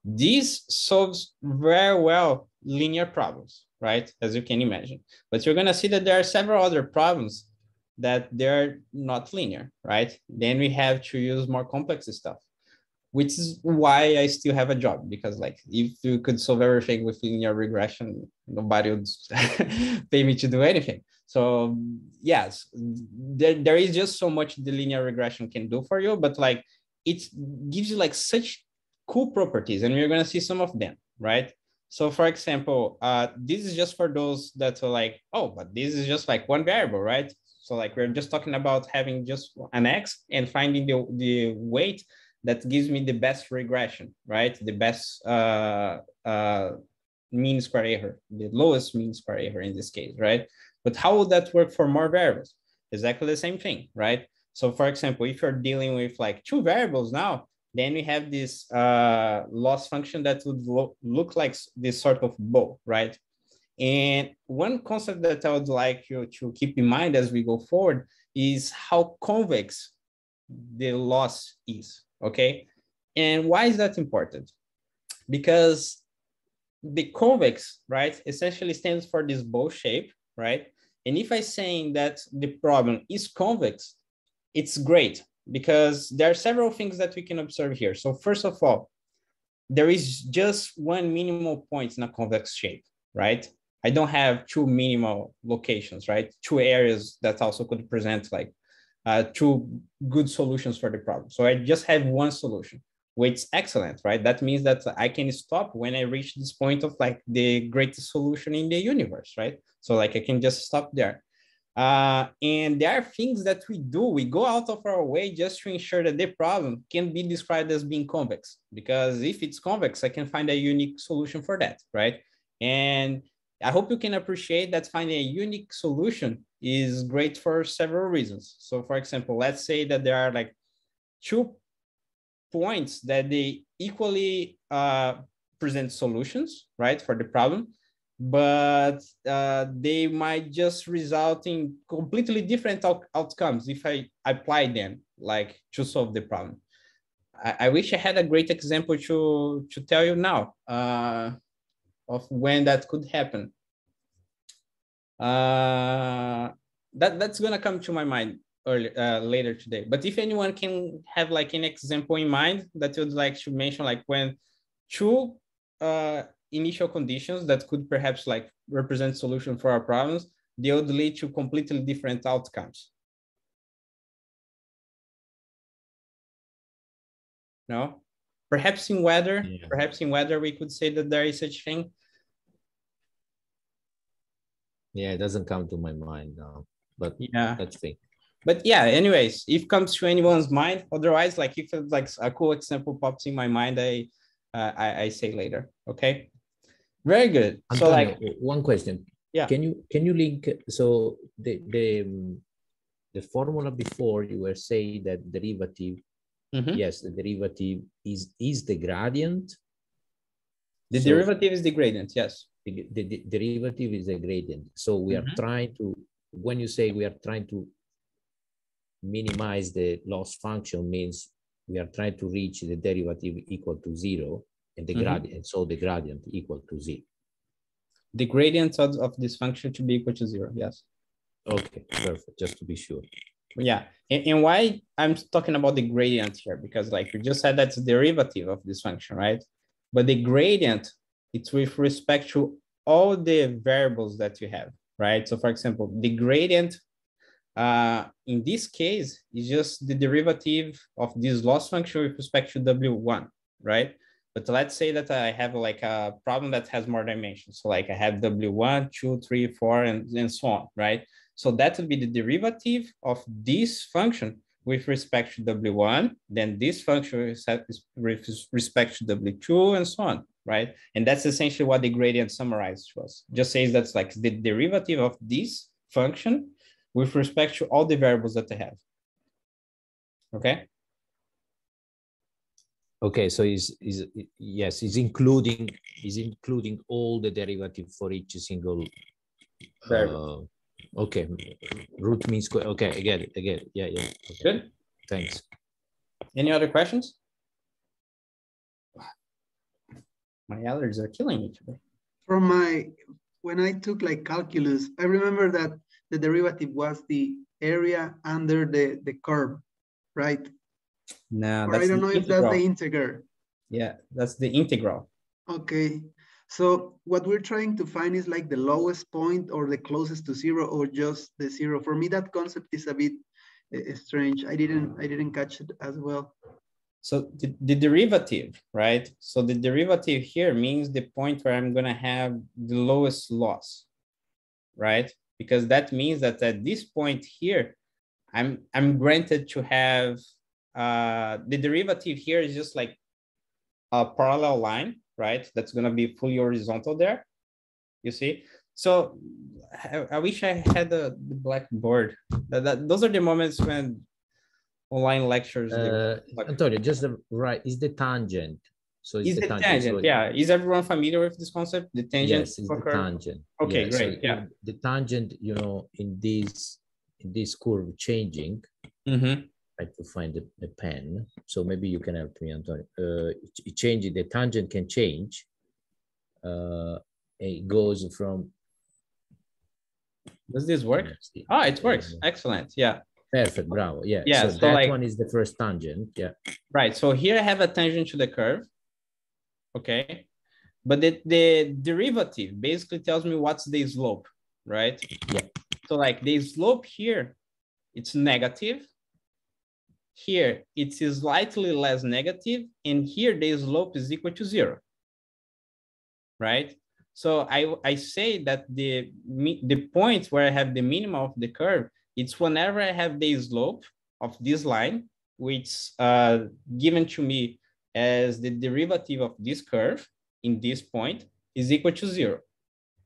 this solves very well linear problems, right? As you can imagine. But you're gonna see that there are several other problems that they're not linear, right? Then we have to use more complex stuff, which is why I still have a job because like if you could solve everything with linear regression, nobody would pay me to do anything. So yes, there, there is just so much the linear regression can do for you, but like it gives you like such cool properties and we're gonna see some of them, right? So for example, uh, this is just for those that are like, oh, but this is just like one variable, right? So like we're just talking about having just an X and finding the, the weight that gives me the best regression, right? The best uh, uh, mean square error, the lowest mean square error in this case, right? But how would that work for more variables? Exactly the same thing, right? So for example, if you're dealing with like two variables now, then we have this uh, loss function that would lo look like this sort of bow, right? And one concept that I would like you to keep in mind as we go forward is how convex the loss is, okay? And why is that important? Because the convex, right, essentially stands for this bow shape, right? And if I'm saying that the problem is convex, it's great because there are several things that we can observe here. So first of all, there is just one minimal point in a convex shape, right? I don't have two minimal locations, right? Two areas that also could present like uh, two good solutions for the problem. So I just have one solution, which is excellent, right? That means that I can stop when I reach this point of like the greatest solution in the universe, right? So like I can just stop there. Uh, and there are things that we do, we go out of our way just to ensure that the problem can be described as being convex. Because if it's convex, I can find a unique solution for that, right? And I hope you can appreciate that finding a unique solution is great for several reasons. So for example, let's say that there are like two points that they equally uh, present solutions, right, for the problem, but uh, they might just result in completely different out outcomes if I apply them, like to solve the problem. I, wish I had a great example to, to tell you now. Uh, of when that could happen. Uh, that that's gonna come to my mind early uh, later today. But if anyone can have like an example in mind that you'd like to mention, like when two uh, initial conditions that could perhaps like represent solution for our problems, they would lead to completely different outcomes. No, perhaps in weather, yeah. perhaps in weather we could say that there is such thing. Yeah, it doesn't come to my mind now, but yeah, let's see. But yeah, anyways, if comes to anyone's mind, otherwise, like if it's like a cool example pops in my mind, I, uh, I, I say later. Okay, very good. Antonio, so like one question. Yeah. Can you can you link so the the the formula before you were saying that derivative Mm -hmm. Yes, the derivative is is the gradient. The so, derivative is the gradient, yes the, the, derivative is a gradient. So we are mm -hmm. trying to, when you say we are trying to minimize the loss function means we are trying to reach the derivative equal to zero and the mm -hmm. gradient, so the gradient equal to zero. The gradient of, this function should be equal to zero, yes. Okay, perfect, just to be sure. Yeah, and, and why I'm talking about the gradient here, because like we just said that's a derivative of this function, right? But the gradient it's with respect to all the variables that you have, right? So for example, the gradient uh, in this case is just the derivative of this loss function with respect to W1, right? But let's say that I have like a problem that has more dimensions. So like I have W1, 2, 3, 4, and, and so on, right? So that would be the derivative of this function with respect to W1, then this function with respect to W2 and so on, right? And that's essentially what the gradient summarizes to us. Just says that's like the derivative of this function with respect to all the variables that they have. Okay. Okay, so is is yes, is including is including all the derivative for each single uh, okay. Root means okay, I get it, I get it. Yeah, yeah. Okay. Good. Thanks. Any other questions? My allergies are killing me today. From my when I took like calculus, I remember that the derivative was the area under the, the curve, right? No, I don't know if that's the integral. Yeah, that's the integral. Okay. So what we're trying to find is like the lowest point or the closest to zero or just the zero. For me, that concept is a bit uh, strange. I didn't I didn't catch it as well. So the, the derivative, right? So the derivative here means the point where I'm gonna have the lowest loss, right? Because that means that at this point here, I'm I'm granted to have uh, the derivative here is just like a parallel line, right? That's gonna be fully horizontal there, you see? So I, I wish I had the, the blackboard. That, that, those are the moments when online lectures. Uh, Antonio, just the right, is the tangent. So is the, the tangent, tangent so yeah. Is everyone familiar with this concept? The tangent? Yes, it's the tangent. Okay, yeah, great, so yeah. The tangent, you know, in this, in this curve changing, mm -hmm try to find a, a, pen. So maybe you can help me, Antonio. Uh, it, changes, the tangent can change. Uh, it goes from. Does this work? Ah, it works. Excellent. Yeah. Perfect. Bravo. Yeah. Yeah. So, so that like, one is the first tangent. Yeah. Right. So here I have a tangent to the curve. Okay. But the, the derivative basically tells me what's the slope, right? Yeah. So like the slope here, it's negative here, it is slightly less negative, and here the slope is equal to zero, right? So I, I say that the, the point where I have the minimum of the curve, it's whenever I have the slope of this line, which uh, given to me as the derivative of this curve in this point is equal to zero,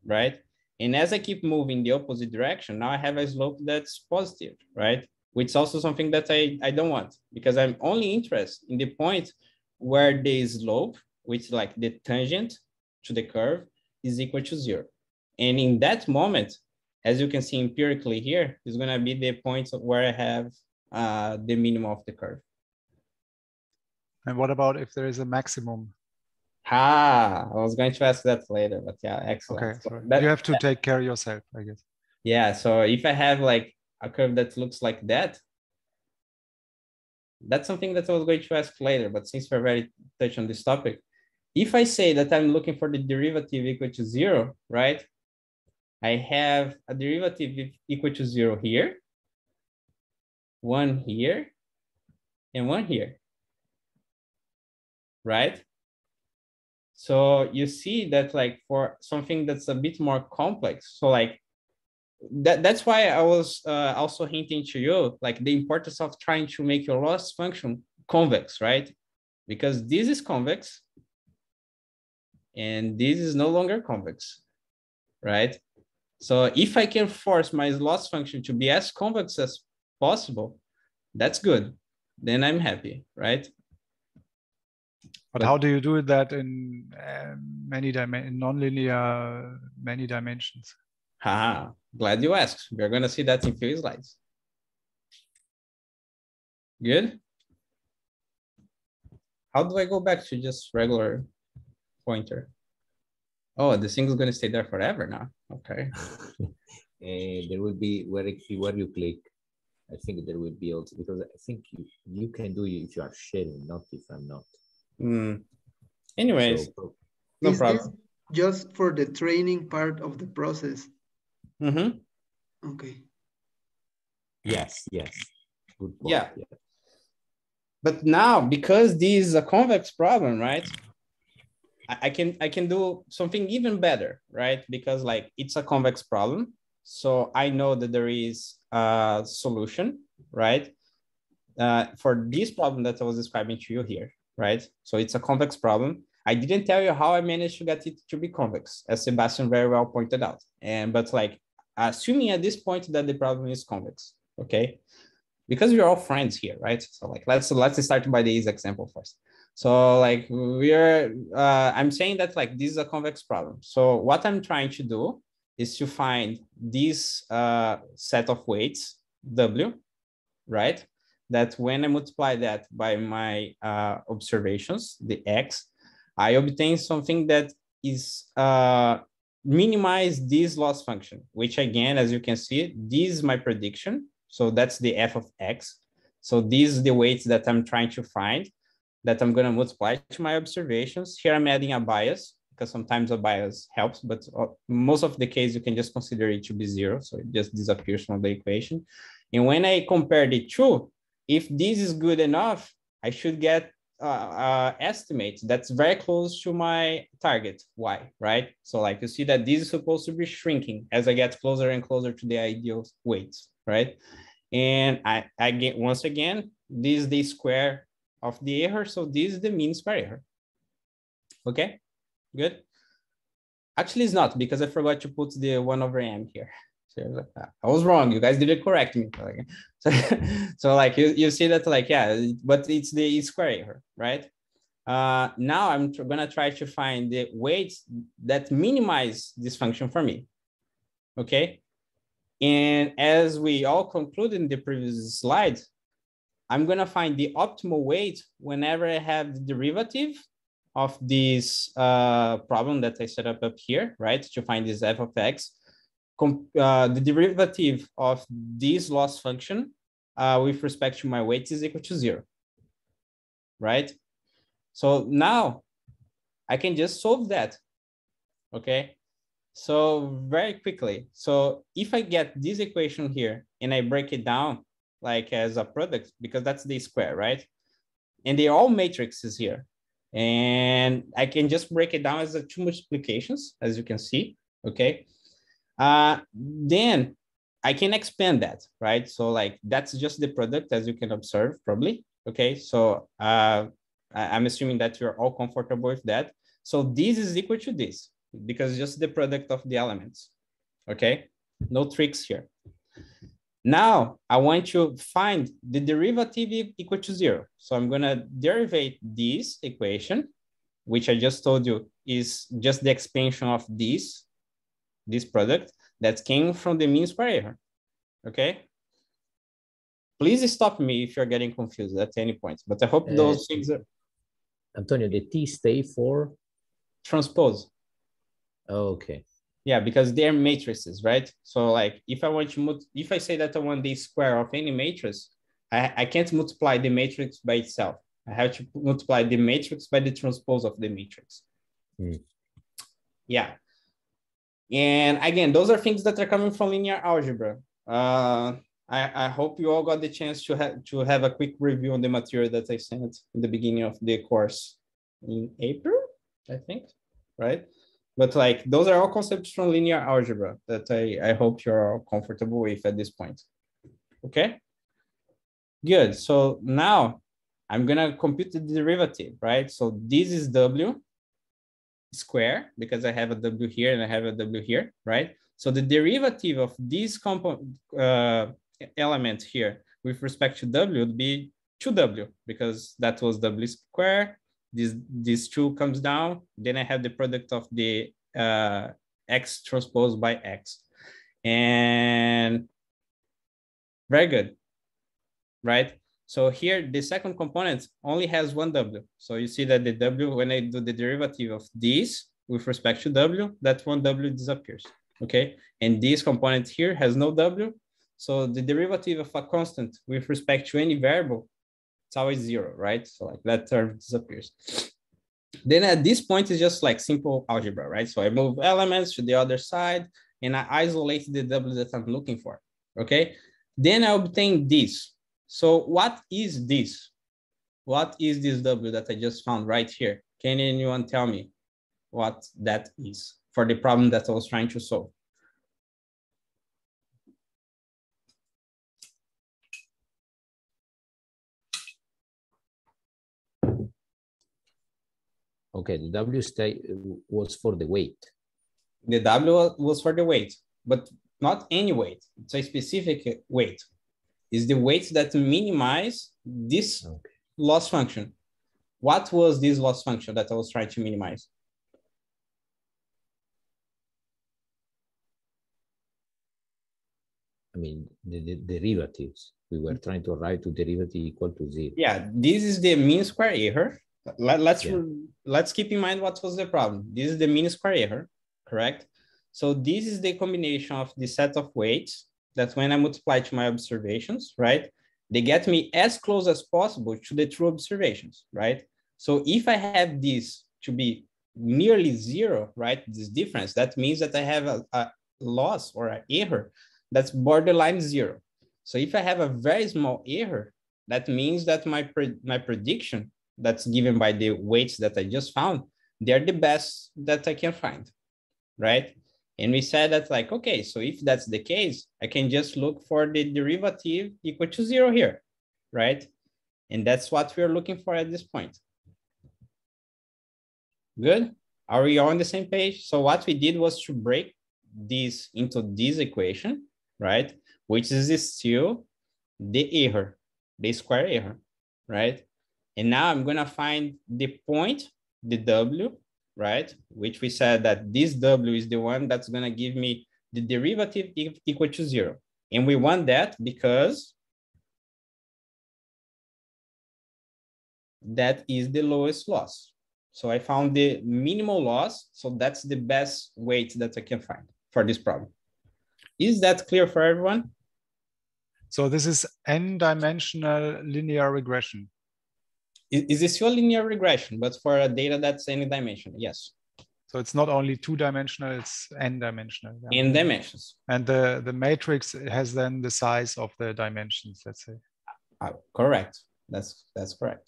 right? And as I keep moving the opposite direction, now I have a slope that's positive, right? which is also something that I, I don't want because I'm only interested in the point where the slope, which like the tangent to the curve, is equal to zero. And in that moment, as you can see empirically here, is going to be the point where I have uh, the minimum of the curve. And what about if there is a maximum? Ah, I was going to ask that later, but yeah, excellent. Okay, so that, you have to take care of yourself, I guess. Yeah, so if I have like a curve that looks like that, that's something that I was going to ask later, but since we're very touch on this topic, if I say that I'm looking for the derivative equal to zero, right? I have a derivative equal to zero here, one here, and one here, right? So you see that like for something that's a bit more complex, so like that, that's why I was uh, also hinting to you, like the importance of trying to make your loss function convex, right? Because this is convex and this is no longer convex, right? So if I can force my loss function to be as convex as possible, that's good. Then I'm happy, right? But, but how do you do that in uh, many dimension, nonlinear many dimensions? Haha, glad you asked. We're going to see that in few slides. Good. How do I go back to just regular pointer? Oh, the thing is going to stay there forever now. Okay. uh, there will be where, where you click. I think there will be also because I think you, you can do it if you are sharing, not if I'm not. Mm. Anyways, so, no is problem. just for the training part of the process. Mm-hmm. Okay. Yes, yes. Good point. Yeah. yeah. But now, because this is a convex problem, right? I, can I can do something even better, right? Because like it's a convex problem. So I know that there is a solution, right? uh, for this problem that I was describing to you here, right? So it's a convex problem. I didn't tell you how I managed to get it to be convex, as Sebastian very well pointed out. And but like assuming at this point that the problem is convex, okay? Because we're all friends here, right? So like let's let's start by the example first. So like we're uh, I'm saying that like this is a convex problem. So what I'm trying to do is to find this uh, set of weights W, right? That when I multiply that by my uh, observations, the X, I obtain something that is uh, minimize this loss function, which again, as you can see, this is my prediction. So that's the f of x. So these are the weights that I'm trying to find that I'm gonna multiply to my observations. Here I'm adding a bias because sometimes a bias helps, but uh, most of the case you can just consider it to be zero. So it just disappears from the equation. And when I compare the two, if this is good enough, I should get uh, uh, estimate that's very close to my target y, right? So like you see that this is supposed to be shrinking as I get closer and closer to the ideal weights, right? And I, I get once again, this is the square of the error. So this is the mean square error. Okay, good. Actually, it's not because I forgot to put the one over m here. I was wrong. You guys didn't correct me. So, so like you, you see that like, yeah, but it's the e square error, right? Uh, now I'm gonna try to find the weights that minimize this function for me, okay? And as we all concluded in the previous slide, I'm gonna find the optimal weight whenever I have the derivative of this uh, problem that I set up up here, right? To find this f of x uh, the derivative of this loss function uh, with respect to my weight is equal to zero, right? So now I can just solve that, okay? So very quickly, so if I get this equation here and I break it down like as a product, because that's the square, right? And they're all matrices here. And I can just break it down as a two multiplications, as you can see, okay? Uh, then I can expand that, right? So like that's just the product as you can observe probably. Okay, so uh, I'm assuming that you're all comfortable with that. So this is equal to this because just the product of the elements. Okay, no tricks here. Now I want to find the derivative equal to zero. So I'm gonna derivate this equation, which I just told you is just the expansion of this this product that came from the mean square error, okay? Please stop me if you're getting confused at any point, but I hope uh, those things are... Antonio, the T stay for? Transpose. Oh, okay. Yeah, because they're matrices, right? So like if I want to, if I say that I want the square of any matrix, I, I can't multiply the matrix by itself. I have to multiply the matrix by the transpose of the matrix. Mm. Yeah. And again, those are things that are coming from linear algebra. Uh, I, I hope you all got the chance to have to have a quick review on the material that I sent in the beginning of the course in April, I think, right? But like those are all concepts from linear algebra that I, I hope you're comfortable with at this point. Okay, good. So now I'm gonna compute the derivative, right? So this is W square because I have a W here and I have a W here, right? So the derivative of this component uh, element here with respect to W would be 2W because that was W square. This, this 2 comes down. Then I have the product of the uh, X transposed by X. And very good, right? So here, the second component only has one W. So you see that the W, when I do the derivative of this with respect to W, that one W disappears, okay? And this component here has no W. So the derivative of a constant with respect to any variable, it's always zero, right? So like that term disappears. Then at this point, it's just like simple algebra, right? So I move elements to the other side and I isolate the W that I'm looking for, okay? Then I obtain this, so what is this? What is this W that I just found right here? Can anyone tell me what that is for the problem that I was trying to solve? Okay, the W state was for the weight. The W was for the weight, but not any weight. It's a specific weight. Is the weight that minimize this okay. loss function. What was this loss function that I was trying to minimize? I mean, the, the derivatives. We were mm-hmm. trying to write to derivative equal to zero. Yeah, this is the mean square error. Let, let's yeah. let's keep in mind what was the problem. This is the mean square error, correct? So this is the combination of the set of weights that when I multiply to my observations, right? They get me as close as possible to the true observations, right? So if I have this to be nearly zero, right? This difference, that means that I have a, a loss or an error that's borderline zero. So if I have a very small error, that means that my, pre my prediction that's given by the weights that I just found, they're the best that I can find, right? And we said that like, okay, so if that's the case, I can just look for the derivative equal to zero here, right? And that's what we're looking for at this point. Good? Are we all on the same page? So what we did was to break this into this equation right? Which is still the error, the square error, right? And now I'm gonna find the point, the W, right? Which we said that this W is the one that's gonna give me the derivative equal to zero. And we want that because that is the lowest loss. So I found the minimal loss. So that's the best weight that I can find for this problem. Is that clear for everyone? So this is n-dimensional linear regression. Is, is this your linear regression, but for a data that's any dimension? Yes. So it's not only two-dimensional, it's n-dimensional. Yeah. N dimensions. And the, the matrix has then the size of the dimensions, let's say. Uh, correct. That's, that's correct.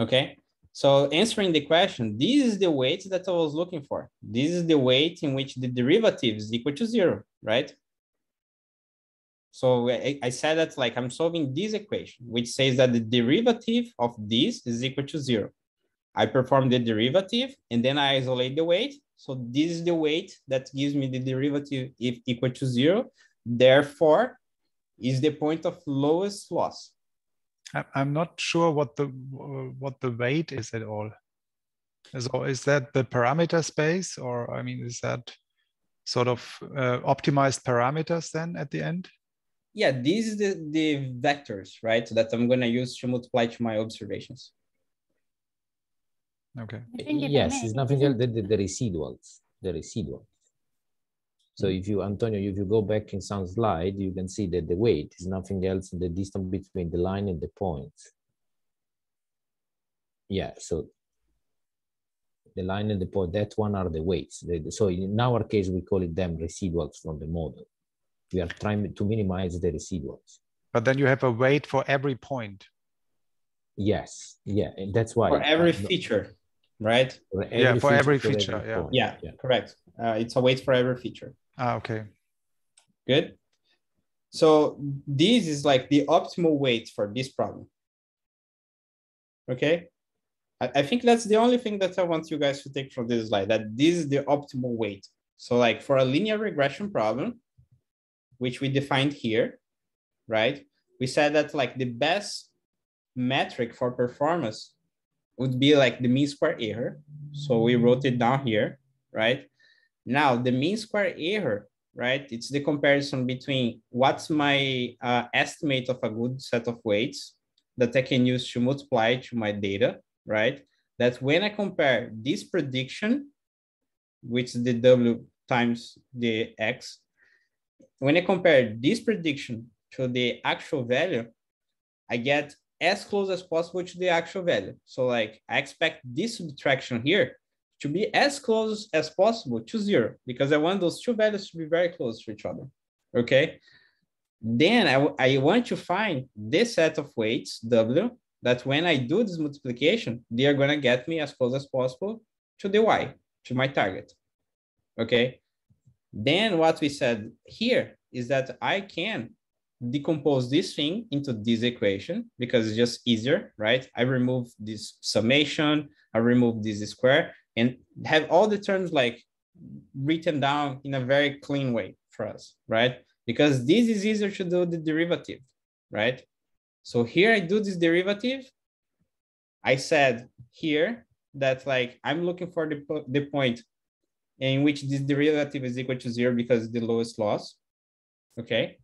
Okay. So answering the question, this is the weight that I was looking for. This is the weight in which the derivative is equal to zero, right? So I, I said that like I'm solving this equation, which says that the derivative of this is equal to zero. I perform the derivative and then I isolate the weight. So this is the weight that gives me the derivative if equal to zero. Therefore, is the point of lowest loss. I'm not sure what the what the weight is at all. So is that the parameter space, or I mean, is that sort of uh, optimized parameters then at the end? Yeah, these are the, the vectors, right? That I'm going to use to multiply to my observations. Okay. Yes, it's nothing else than the, the residuals. The residual. So hmm. if you, Antonio, if you go back in some slide, you can see that the weight is nothing else than the distance between the line and the point. Yeah, so the line and the point, that one are the weights. So in our case, we call it them residuals from the model. We are trying to minimize the residuals. But then you have a weight for every point. Yes, yeah, and that's why. For every feature, right? For every yeah, for every feature, for every yeah. yeah. yeah, correct. Uh, it's a weight for every feature. Ah, okay. Good. So this is like the optimal weight for this problem. Okay. I, I think that's the only thing that I want you guys to take from this slide, that this is the optimal weight. So like for a linear regression problem, which we defined here, right? We said that like the best metric for performance would be like the mean square error. So we wrote it down here, right? Now, the mean square error, right? It's the comparison between what's my uh, estimate of a good set of weights that I can use to multiply to my data, right? That when I compare this prediction, which is the W times the X, when I compare this prediction to the actual value, I get as close as possible to the actual value. So like I expect this subtraction here to be as close as possible to zero because I want those two values to be very close to each other, okay? Then I, I want to find this set of weights, W, that when I do this multiplication, they are gonna get me as close as possible to the Y, to my target, okay? Then what we said here is that I can decompose this thing into this equation because it's just easier, right? I remove this summation, I remove this square and have all the terms like written down in a very clean way for us, right? Because this is easier to do the derivative, right? So here I do this derivative. I said here that like I'm looking for the, the point in which this derivative is equal to zero because the lowest loss, okay?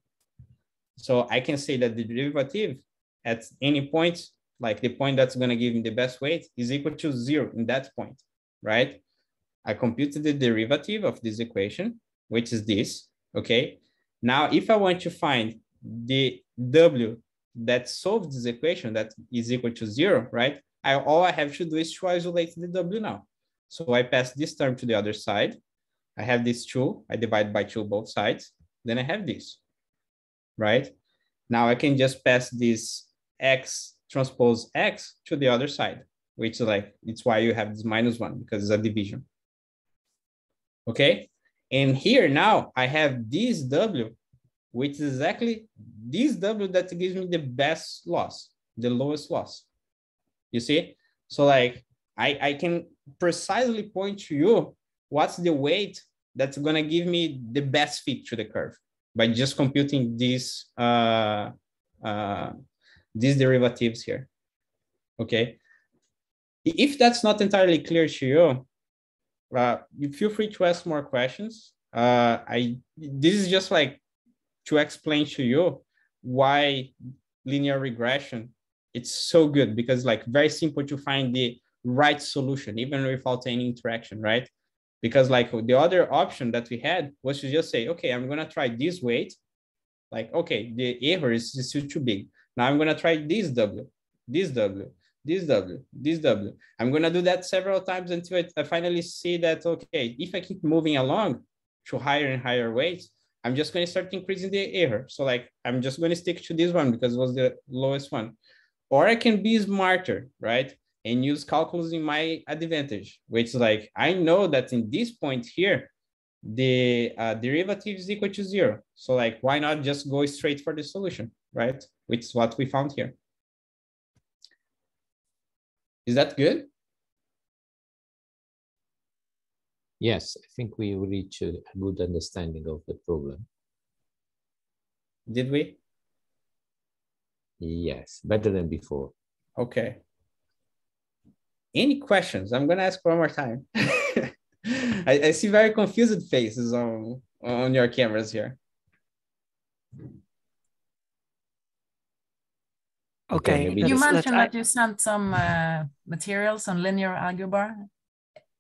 So I can say that the derivative at any point, like the point that's gonna give me the best weight is equal to zero in that point, right? I computed the derivative of this equation, which is this, okay? Now, if I want to find the W that solves this equation that is equal to zero, right? I, all I have to do is to isolate the W now. So I pass this term to the other side. I have this two, I divide by two both sides. Then I have this, right? Now I can just pass this X transpose X to the other side, which is like, it's why you have this minus one because it's a division. Okay. And here now I have this W, which is exactly this W that gives me the best loss, the lowest loss. You see? So like I, I can precisely point to you what's the weight that's gonna give me the best fit to the curve by just computing these uh, uh, these derivatives here. Okay. If that's not entirely clear to you, uh, you feel free to ask more questions. Uh, I this is just like to explain to you why linear regression it's so good because like very simple to find the right solution even without any interaction, right? Because like the other option that we had was to just say, okay, I'm gonna try this weight. Like, okay, the error is still too big. Now I'm gonna try this W, this W, this W, this W. I'm gonna do that several times until I, finally see that, okay, if I keep moving along to higher and higher weights, I'm just gonna start increasing the error. So like, I'm just gonna stick to this one because it was the lowest one. Or I can be smarter, right? And use calculus in my advantage, which is like, I know that in this point here, the uh, derivative is equal to zero. So like, why not just go straight for the solution, right? Which is what we found here. Is that good? Yes, I think we reach a good understanding of the problem. Did we? Yes, better than before. Okay. Any questions? I'm gonna ask one more time. I, I see very confused faces on on your cameras here. Okay. You mentioned that you sent some uh, materials on linear algebra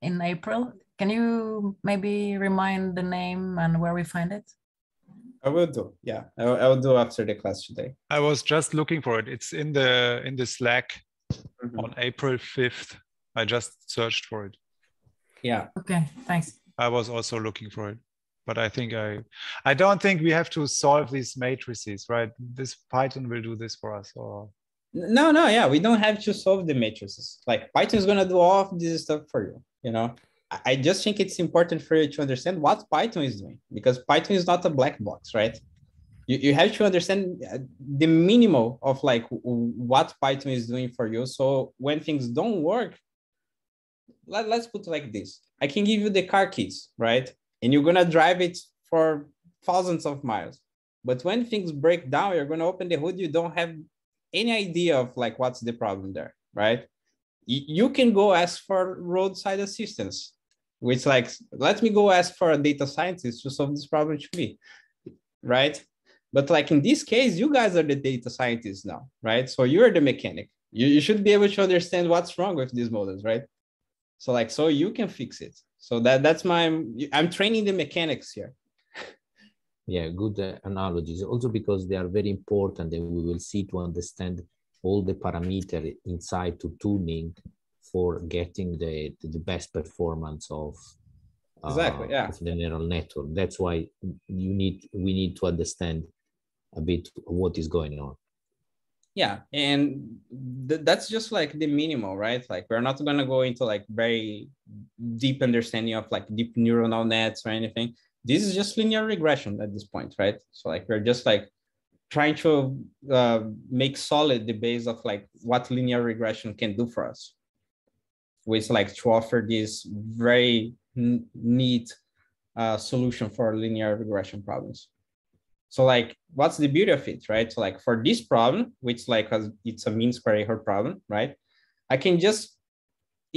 in April. Can you maybe remind the name and where we find it? I will do. Yeah, I will, I will do after the class today. I was just looking for it. It's in the in the Slack mm -hmm. on April fifth. I just searched for it. Yeah. Okay. Thanks. I was also looking for it but I think I I don't think we have to solve these matrices, right? This Python will do this for us or no, no, yeah, we don't have to solve the matrices. Like Python is gonna do all of this stuff for you, you know. I just think it's important for you to understand what Python is doing because Python is not a black box, right? You, you have to understand uh, the minimal of like what Python is doing for you. So when things don't work, let, let's put like this. I can give you the car keys, right? and you're gonna drive it for thousands of miles. But when things break down, you're gonna open the hood, you don't have any idea of like what's the problem there, right? You can go ask for roadside assistance, which like let me go ask for a data scientist to solve this problem to me, right? But like in this case, you guys are the data scientists now, right? So you're the mechanic. You, you should be able to understand what's wrong with these models, right? So like so you can fix it. So that that's my I'm training the mechanics here. Yeah, good uh, analogies. Also because they are very important, and we will see to understand all the parameter inside to tuning for getting the the best performance of uh, exactly yeah of the neural network. That's why you need we need to understand a bit what is going on yeah and th- that's just like the minimal right? Like we're not going to go into like very deep understanding of like deep neuronal nets or anything. This is just linear regression at this point right? So like we're just like trying to uh, make solid the base of like what linear regression can do for us. Which like to offer this very neat uh, solution for linear regression problems so like what's the beauty of it right so like for this problem which like it's a mean square error problem right i can just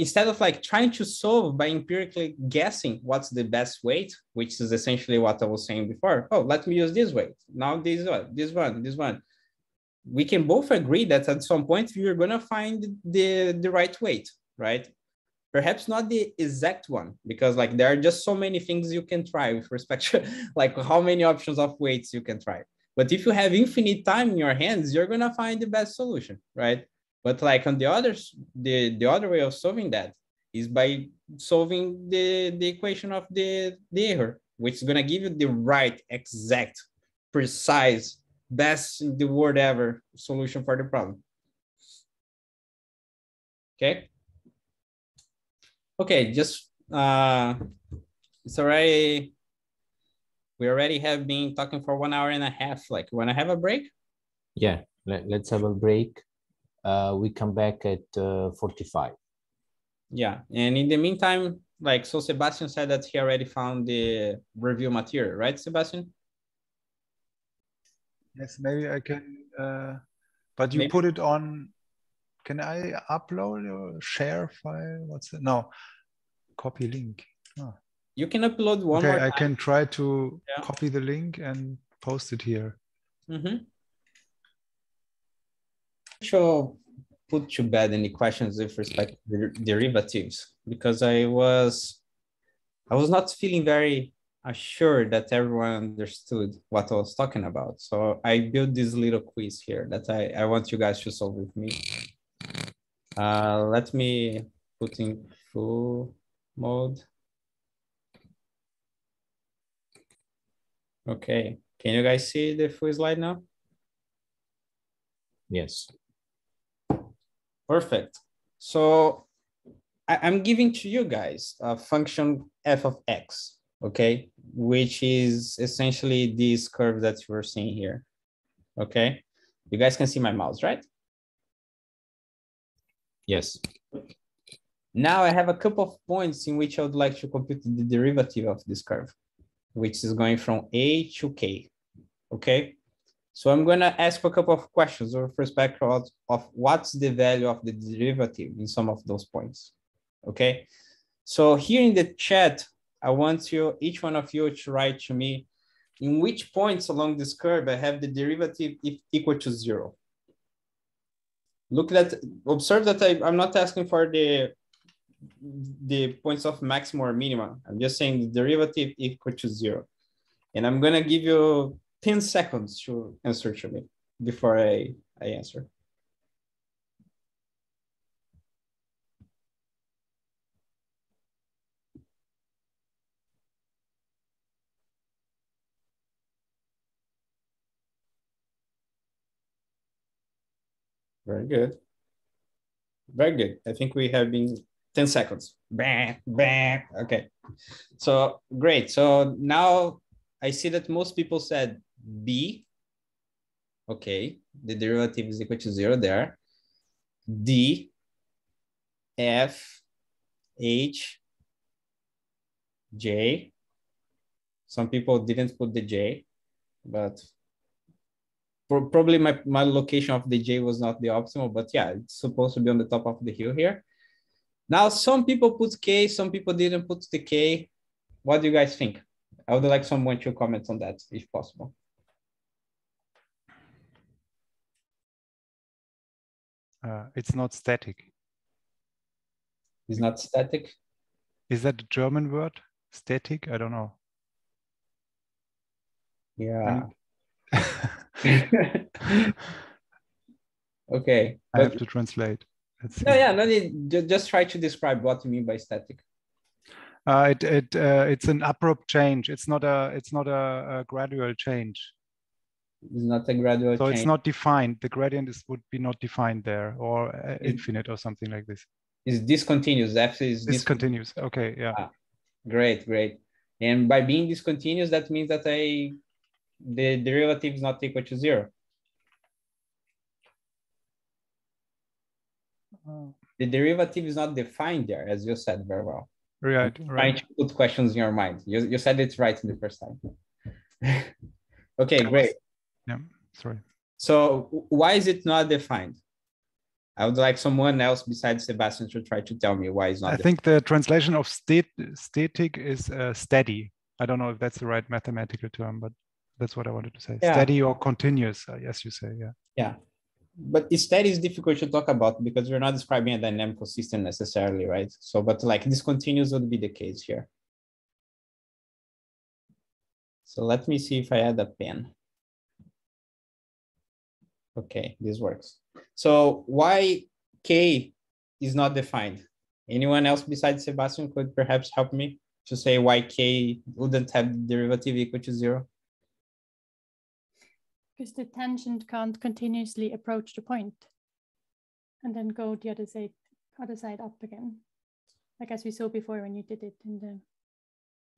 instead of like trying to solve by empirically guessing what's the best weight, which is essentially what I was saying before. Oh, let me use this weight. Now this one, this one, this one. We can both agree that at some point you're gonna find the, the right weight, right? Perhaps not the exact one, because like there are just so many things you can try with respect to like how many options of weights you can try. But if you have infinite time in your hands, you're gonna find the best solution, right? But like on the other the, the other way of solving that is by solving the, the equation of the, the error, which is gonna give you the right, exact, precise, best in the world ever solution for the problem. Okay. Okay, just uh, it's already we already have been talking for one hour and a half. Like, want to have a break? Yeah, let, let's have a break uh, we come back at uh, 45. Yeah, and in the meantime, like, so Sebastian said that he already found the review material, right, Sebastian? Yes, maybe I can, uh, but you maybe. put it on, can I upload or share file? What's it? No, copy link. Oh. You can upload one okay, I can try to yeah. copy the link and post it here. Mm -hmm sure put to bed any questions with respect to derivatives because I was I was not feeling very assured that everyone understood what I was talking about. So I built this little quiz here that I, I want you guys to solve with me. Uh, let me put in full mode. Okay, can you guys see the full slide now? Yes. Perfect. So I, am giving to you guys a function f of x, okay, which is essentially this curve that you are seeing here, okay? You guys can see my mouse, right? Yes. Now I have a couple of points in which I would like to compute the derivative of this curve, which is going from a to k, okay? So I'm going to ask a couple of questions with respect of, of what's the value of the derivative in some of those points. Okay. So here in the chat, I want you, each one of you to write to me in which points along this curve I have the derivative if equal to zero. Look at, observe that I, I'm not asking for the, the points of maximum or minimum. I'm just saying the derivative equal to zero. And I'm gonna give you 10 seconds to answer to me before I, I answer. Very good. Very good. I think we have been 10 seconds. Bam, bam. Okay. So great. So now I see that most people said B, okay, the derivative is equal to zero there. D, F, H, J. Some people didn't put the J, but probably my, my location of the J was not the optimal, but yeah, it's supposed to be on the top of the hill here. Now, some people put K, some people didn't put the K. What do you guys think? I would like someone to comment on that if possible. Uh, it's not static. It's not static? Is that a German word? Static? I don't know. Yeah. okay. I but, have to translate. No, yeah, no, just try to describe what you mean by static. Uh, it it uh, it's an abrupt change. It's not a it's not a, a gradual change. It's not a gradual so change. it's not defined. The gradient is would be not defined there or uh, infinite or something like this. Is discontinuous. F is discontinuous. Okay, yeah. Ah, great, great. And by being discontinuous, that means that I the derivative is not equal to zero. Oh. The derivative is not defined there, as you said very well. Right, right. Trying to put questions in your mind. You, you said it right in the first time. okay, great. Yeah, sorry. So why is it not defined? I would like someone else besides Sebastian to try to tell me why it's not. I defined. think the translation of state, static is uh, steady. I don't know if that's the right mathematical term, but that's what I wanted to say. Yeah. Steady or continuous, yes, you say, yeah. Yeah, but steady is difficult to talk about because we're not describing a dynamical system necessarily, right? So, but like discontinuous would be the case here. So let me see if I add a pen. Okay, this works. So why K is not defined? Anyone else besides Sebastian could perhaps help me to say why K wouldn't have derivative equal to zero? Because the tangent can't continuously approach the point and then go the other side, other side up again. Like as we saw before when you did it in the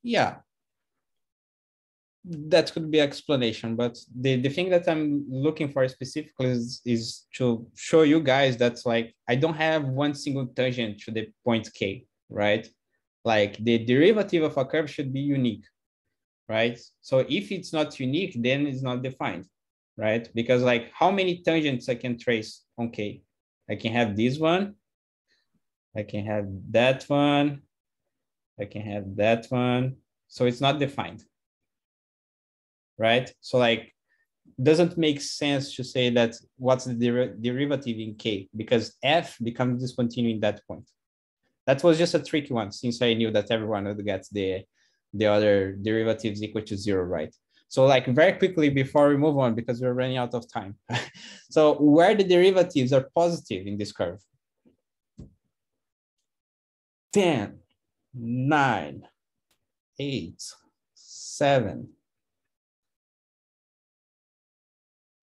Yeah. That could be explanation, but the, the thing that I'm looking for specifically is, is to show you guys that like I don't have one single tangent to the point K, right? Like the derivative of a curve should be unique, right? So if it's not unique, then it's not defined, right? Because like how many tangents I can trace on K? I can have this one, I can have that one, I can have that one. So it's not defined, right? So like, doesn't make sense to say that what's the der derivative in K because F becomes discontinuous in that point. That was just a tricky one since I knew that everyone would get the, the other derivatives equal to zero, right? So like very quickly before we move on, because we're running out of time. so where the derivatives are positive in this curve? 10, 9, 8, 7.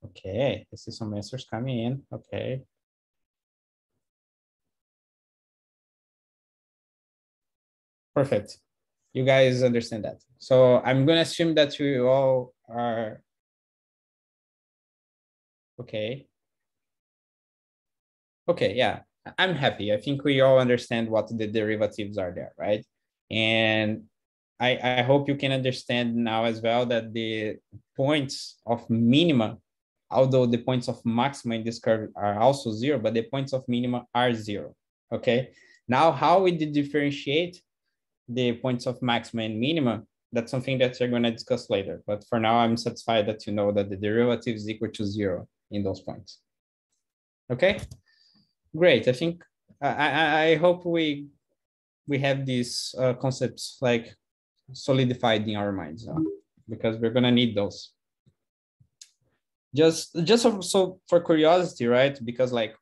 Okay, I see some answers coming in. Okay. Perfect. You guys understand that. So I'm going to assume that you all are okay. Okay, yeah, I'm happy. I think we all understand what the derivatives are there, right? And I, I hope you can understand now as well that the points of minima, although the points of maxima in this curve are also zero, but the points of minima are zero, okay? Now, how we differentiate the points of maxima and minima, that's something that you're gonna discuss later. But for now, I'm satisfied that you know that the derivative is equal to zero in those points. Okay, great. I think, I, I, I hope we, we have these uh, concepts like solidified in our minds uh, because we're gonna need those. Just, just so for curiosity, right? Because like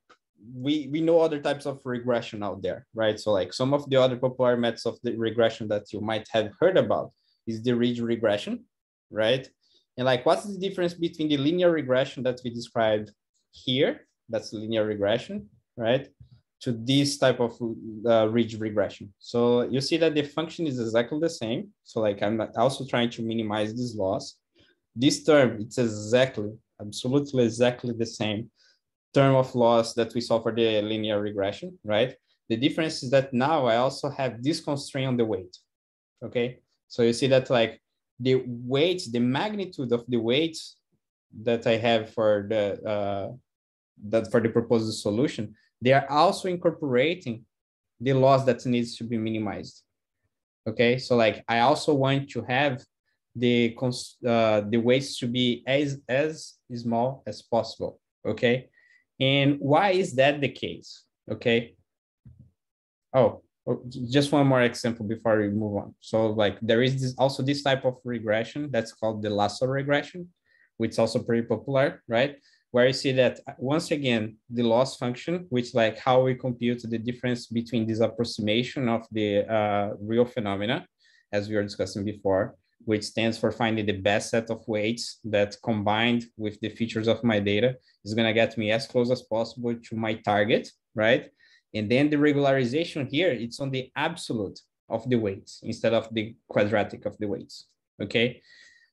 we we know other types of regression out there, right? So like some of the other popular methods of the regression that you might have heard about is the ridge regression, right? And like what's the difference between the linear regression that we described here, that's linear regression, right? To this type of uh, ridge regression. So you see that the function is exactly the same. So like I'm also trying to minimize this loss. This term, it's exactly, absolutely exactly the same term of loss that we saw for the linear regression, right? The difference is that now I also have this constraint on the weight, okay? So you see that like the weight, the magnitude of the weight that I have for the, uh, that for the proposed solution, they are also incorporating the loss that needs to be minimized, okay? So like I also want to have the, uh, the weights to be as, as small as possible, okay? And why is that the case? Okay. Oh, just one more example before we move on. So like there is this, also this type of regression that's called the lasso regression, which is also pretty popular, right? Where you see that once again, the loss function, which like how we compute the difference between this approximation of the uh, real phenomena, as we were discussing before, which stands for finding the best set of weights that combined with the features of my data is going to get me as close as possible to my target, right? And then the regularization here, it's on the absolute of the weights instead of the quadratic of the weights, okay?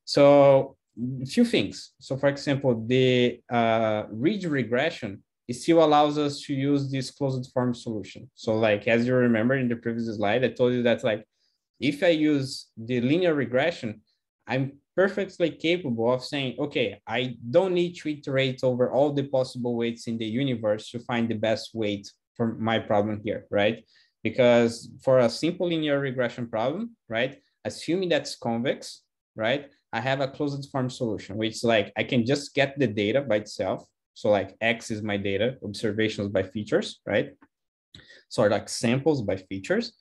So a few things. So for example, the uh, ridge regression it still allows us to use this closed form solution. So like, as you remember in the previous slide, I told you that like, if I use the linear regression, I'm perfectly capable of saying, okay, I don't need to iterate over all the possible weights in the universe to find the best weight for my problem here, right? Because for a simple linear regression problem, right, assuming that's convex, right, I have a closed form solution, which like I can just get the data by itself. So like X is my data, observations by features, right? So like samples by features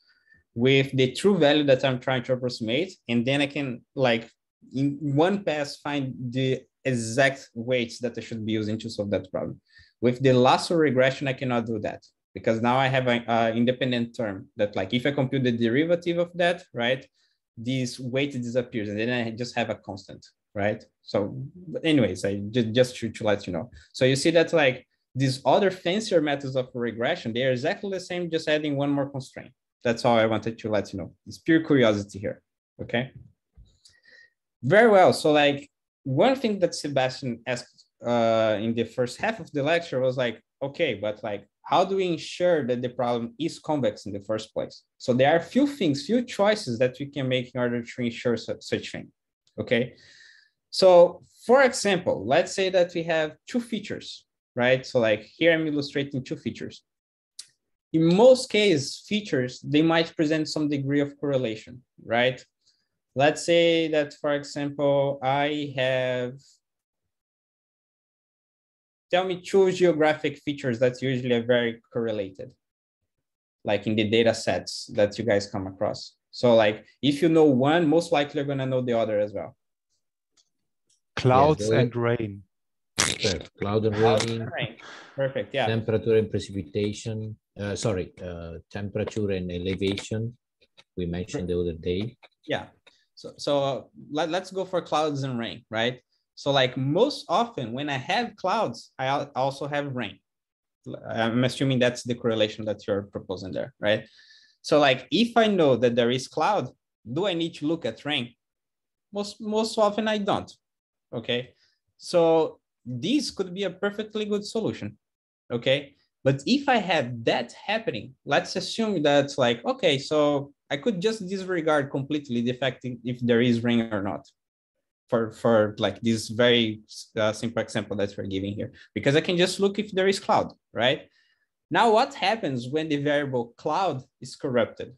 with the true value that I'm trying to approximate. And then I can like in one pass find the exact weights that I should be using to solve that problem. With the lasso regression, I cannot do that because now I have an independent term that like if I compute the derivative of that, right, this weight disappears and then I just have a constant, right? So anyways, I just, just to, to let you know. So you see that like these other fancier methods of regression, they are exactly the same, just adding one more constraint. That's all I wanted to let you know. It's pure curiosity here, okay? Very well. So like one thing that Sebastian asked uh, in the first half of the lecture was like, okay, but like, how do we ensure that the problem is convex in the first place? So there are few things, few choices that we can make in order to ensure such, such thing, okay? So for example, let's say that we have two features, right? So like here I'm illustrating two features. In most cases, features, they might present some degree of correlation, right? Let's say that, for example, I have, tell me two geographic features that's usually are very correlated, like in the data sets that you guys come across. So like, if you know one, most likely you're gonna know the other as well. Clouds yeah, and rain. Perfect. Cloud and rain. rain. Perfect, yeah. Temperature and precipitation. Uh, sorry, uh, temperature and elevation. We mentioned the other day. Yeah, so, so uh, let, let's go for clouds and rain, right? So like most often when I have clouds, I also have rain. I'm assuming that's the correlation that you're proposing there, right? So like if I know that there is cloud, do I need to look at rain? Most, most often I don't, okay? So this could be a perfectly good solution, okay? But if I have that happening, let's assume that's like, okay, so I could just disregard completely the fact if there is rain or not for, for like this very uh, simple example that we're giving here, because I can just look if there is cloud, right? Now, what happens when the variable cloud is corrupted?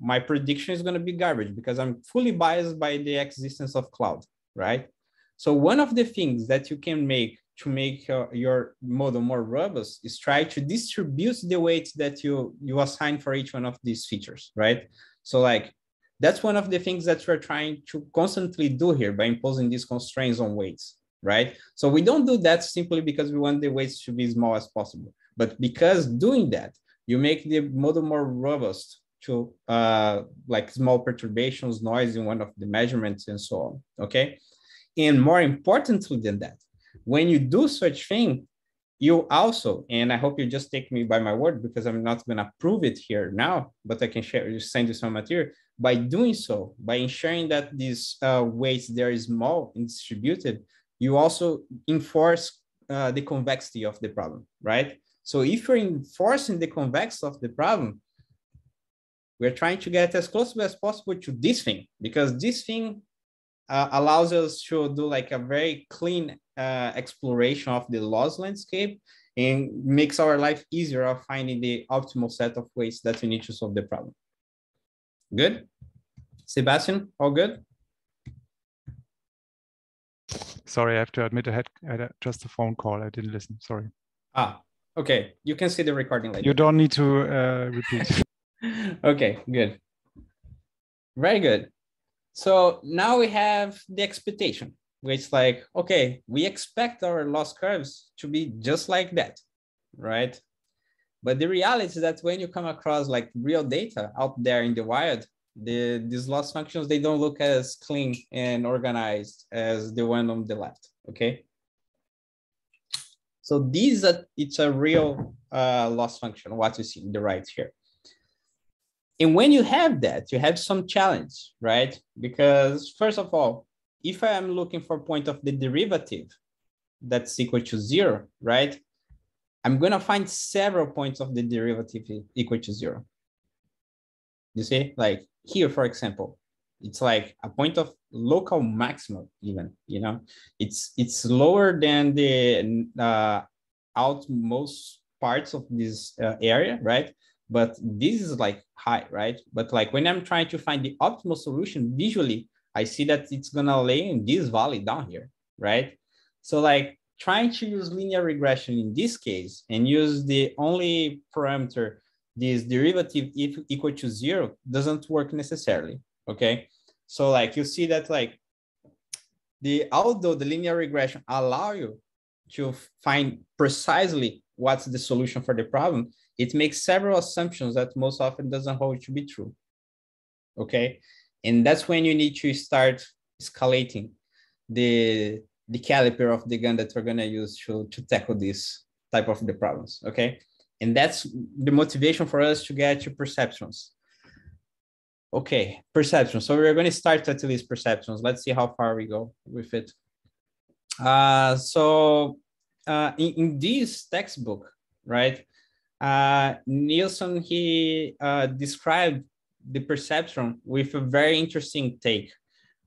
My prediction is going to be garbage because I'm fully biased by the existence of cloud, right? So one of the things that you can make to make uh, your model more robust is try to distribute the weights that you you assign for each one of these features right? So like that's one of the things that we're trying to constantly do here by imposing these constraints on weights right? So we don't do that simply because we want the weights to be as small as possible. But because doing that you make the model more robust to uh, like small perturbations noise in one of the measurements and so on okay? And more importantly than that when you do such thing, you also, and I hope you just take me by my word because I'm not going to prove it here now, but I can share, send you some material. By doing so, by ensuring that these uh, weights they are small and distributed, you also enforce uh, the convexity of the problem, right? So if you're enforcing the convexity of the problem, we're trying to get as close as possible to this thing because this thing uh, allows us to do like a very clean uh, exploration of the loss landscape and makes our life easier of finding the optimal set of ways that we need to solve the problem. Good? Sebastian, all good? Sorry, I have to admit I had, I had just a phone call. I didn't listen. Sorry. Ah, okay. You can see the recording later. You don't need to uh, repeat. okay, good. Very good. So now we have the expectation, which like, okay, we expect our loss curves to be just like that, right? But the reality is that when you come across like real data out there in the wild, the these loss functions, they don't look as clean and organized as the one on the left, okay? So these are, it's a real uh, loss function, what you see in the right here and when you have that, you have some challenge, right? Because first of all, if I am looking for point of the derivative that's equal to zero, right? I'm gonna find several points of the derivative equal to zero. You see, like here, for example, it's like a point of local maximum even, you know, it's it's lower than the uh, outmost parts of this uh, area, right? But this is like high, right? But like when I'm trying to find the optimal solution visually, I see that it's gonna lay in this valley down here, right? So like trying to use linear regression in this case and use the only parameter this derivative if equal to zero doesn't work necessarily, okay? So like you see that like the although the linear regression allow you to find precisely what's the solution for the problem, it makes several assumptions that most often doesn't hold to be true. Okay. And that's when you need to start escalating the, the caliper of the gun that we're going to use to, to tackle this type of the problems. Okay. And that's the motivation for us to get to perceptrons. Okay, perceptron. So we're going to start at least perceptrons. Let's see how far we go with it. Uh, so uh, in, in this textbook, right, uh, Nielsen, he uh, described the perceptron with a very interesting take,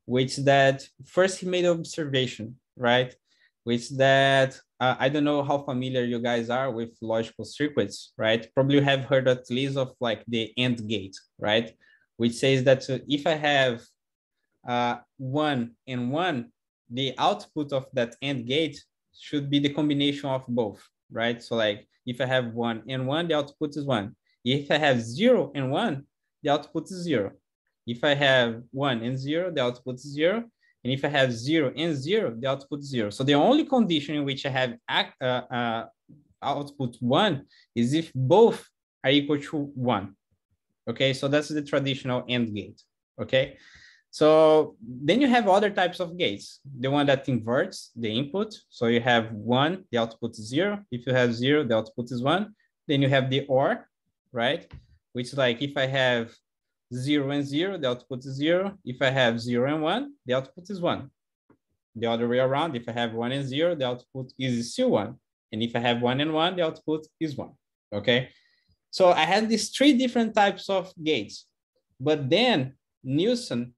which that first he made observation, right, which that uh, I don't know how familiar you guys are with logical circuits, right? Probably you have heard at least of like the AND gate, right? Which says that uh, if I have uh, one and one, the output of that AND gate should be the combination of both, right? So like if I have one and one, the output is one. If I have zero and one, the output is zero. If I have one and zero, the output is zero. And if I have zero and zero, the output is zero. So the only condition in which I have uh, uh, output one is if both are equal to one. Okay, so that's the traditional AND gate. Okay, so then you have other types of gates. The one that inverts the input. So you have one, the output is zero. If you have zero, the output is one. Then you have the OR, right? Which like if I have zero and zero, the output is zero. If I have zero and one, the output is one. The other way around, if I have one and zero, the output is still one. And if I have one and one, the output is one, okay? So I had these three different types of gates, but then Nielsen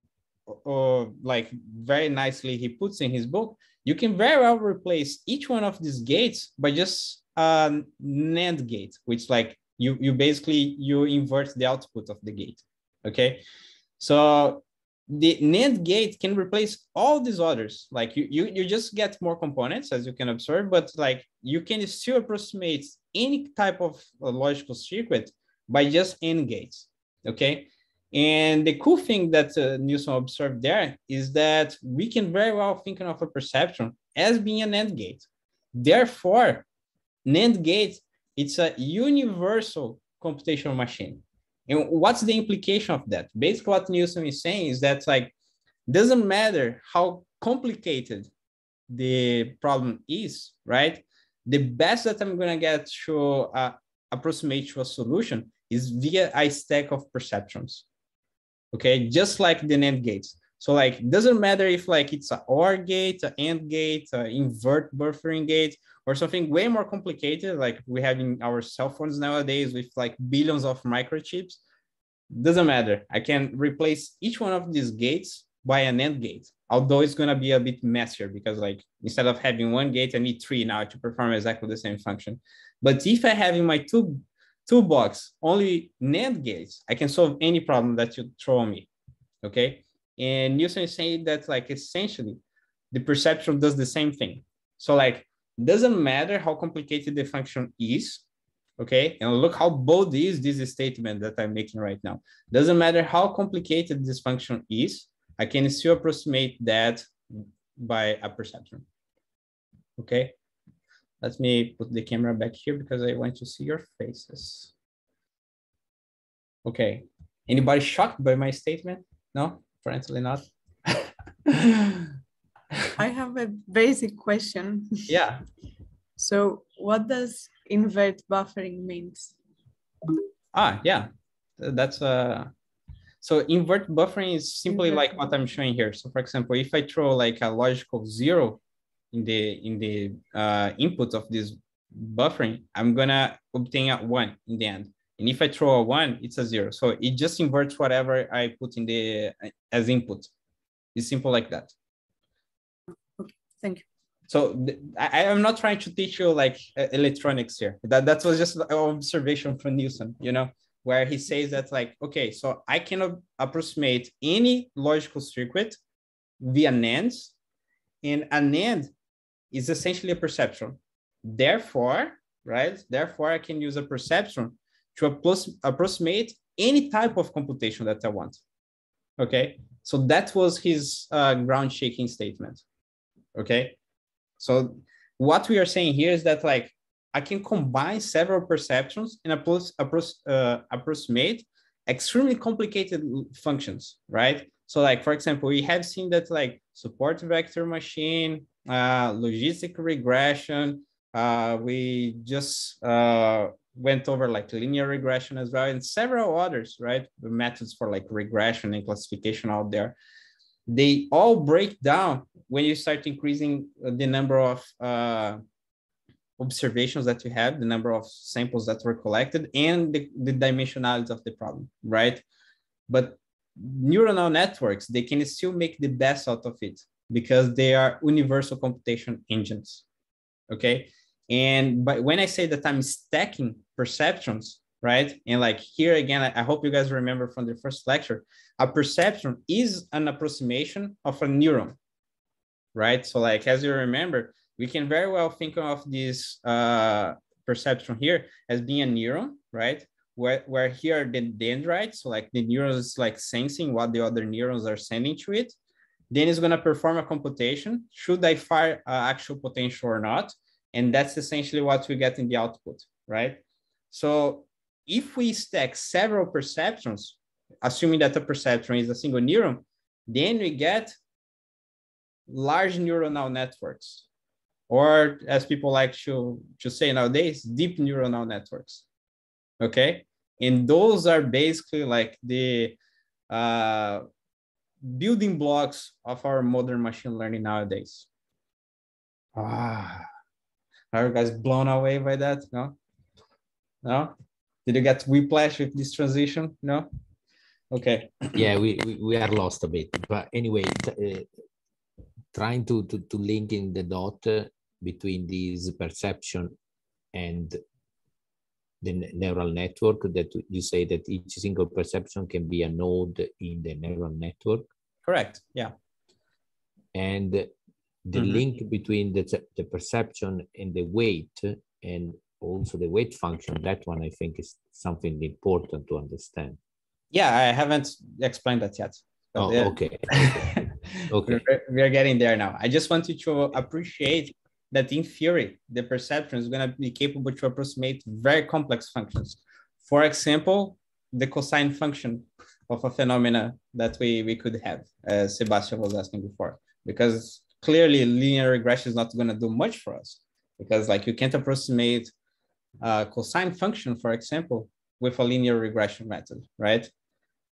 or like very nicely he puts in his book, you can very well replace each one of these gates by just a NAND gate, which like you you basically you invert the output of the gate. Okay, so the NAND gate can replace all these others. Like you you you just get more components as you can observe, but like you can still approximate any type of uh, logical circuit by just AND gates. Okay, and the cool thing that uh, Nielsen observed there is that we can very well think of a perceptron as being an AND gate. Therefore, NAND gate, it's a universal computational machine. And what's the implication of that? Basically, what Nielsen is saying is that like, doesn't matter how complicated the problem is, right? The best that I'm gonna get to uh, approximate to a solution is via a stack of perceptrons okay just like the NAND gates so like doesn't matter if like it's a OR gate, a NAND gate, an invert buffering gate, or something way more complicated like we have in our cell phones nowadays with like billions of microchips. Doesn't matter. I can replace each one of these gates by an AND gate, although it's gonna be a bit messier because like instead of having one gate, I need three now to perform exactly the same function. But if I have in my two toolbox, only NAND gates, I can solve any problem that you throw me, okay? And Nielsen is saying that like essentially the perceptron does the same thing. So like, doesn't matter how complicated the function is, okay? And look how bold is this statement that I'm making right now. Doesn't matter how complicated this function is, I can still approximate that by a perceptron, okay? Let me put the camera back here because I want to see your faces. Okay. Anybody shocked by my statement? No, apparently not. I have a basic question. Yeah. So what does invert buffering means? Ah, yeah, that's uh so invert buffering is simply invert. like what I'm showing here. So for example, if I throw like a logical zero in the in the uh, input of this buffering, I'm gonna obtain a one in the end. And if I throw a one, it's a zero. So it just inverts whatever I put in the as input. It's simple like that. Okay, thank you. So I, am not trying to teach you like electronics here. That that was just an observation from Nielsen, you know, where he says that like, okay, so I can approximate any logical circuit via NANDs, and a NAND is essentially a perceptron. Therefore, right? Therefore, I can use a perceptron to approximate any type of computation that I want. Okay, so that was his uh, ground shaking statement. Okay, so what we are saying here is that like I can combine several perceptrons and uh, approximate extremely complicated functions, right? So like, for example, we have seen that like support vector machine, uh, logistic regression, uh, we just uh, went over like linear regression as well and several others, right? The methods for like regression and classification out there. They all break down when you start increasing the number of uh, observations that you have, the number of samples that were collected, and the, the dimensionality of the problem, right? But neuronal networks, they can still make the best out of it because they are universal computation engines, okay? And but when I say that I'm stacking perceptrons, right? And like here again, I, hope you guys remember from the first lecture, a perceptron is an approximation of a neuron, right? So like as you remember, we can very well think of this uh, perceptron here as being a neuron, right? Where, where here the dendrites, so like the neurons is like sensing what the other neurons are sending to it. Then it's gonna perform a computation. Should I fire uh, action potential or not? And that's essentially what we get in the output, right? So if we stack several perceptrons, assuming that a perceptron is a single neuron, then we get large neuronal networks, or as people like to, to say nowadays, deep neuronal networks, okay? And those are basically like the uh, building blocks of our modern machine learning nowadays. Ah, are you guys blown away by that? No? No? Did you get whiplash with this transition? No? Okay. yeah, we, we, we are lost a bit. But anyway, uh, trying to, to, to link in the dot between this perception and the neural network that you say that each single perception can be a node in the neural network. Correct. Yeah. And the mm-hmm. link between the, the perception and the weight and also the weight function that one i think is something important to understand yeah i haven't explained that yet oh, yeah. okay okay, We're, we're getting there now i just want you to appreciate that in theory the perceptron is going to be capable to approximate very complex functions for example the cosine function of a phenomena that we, we could have as sebastian was asking before because clearly linear regression is not going to do much for us because like you can't approximate a cosine function, for example, with a linear regression method, right?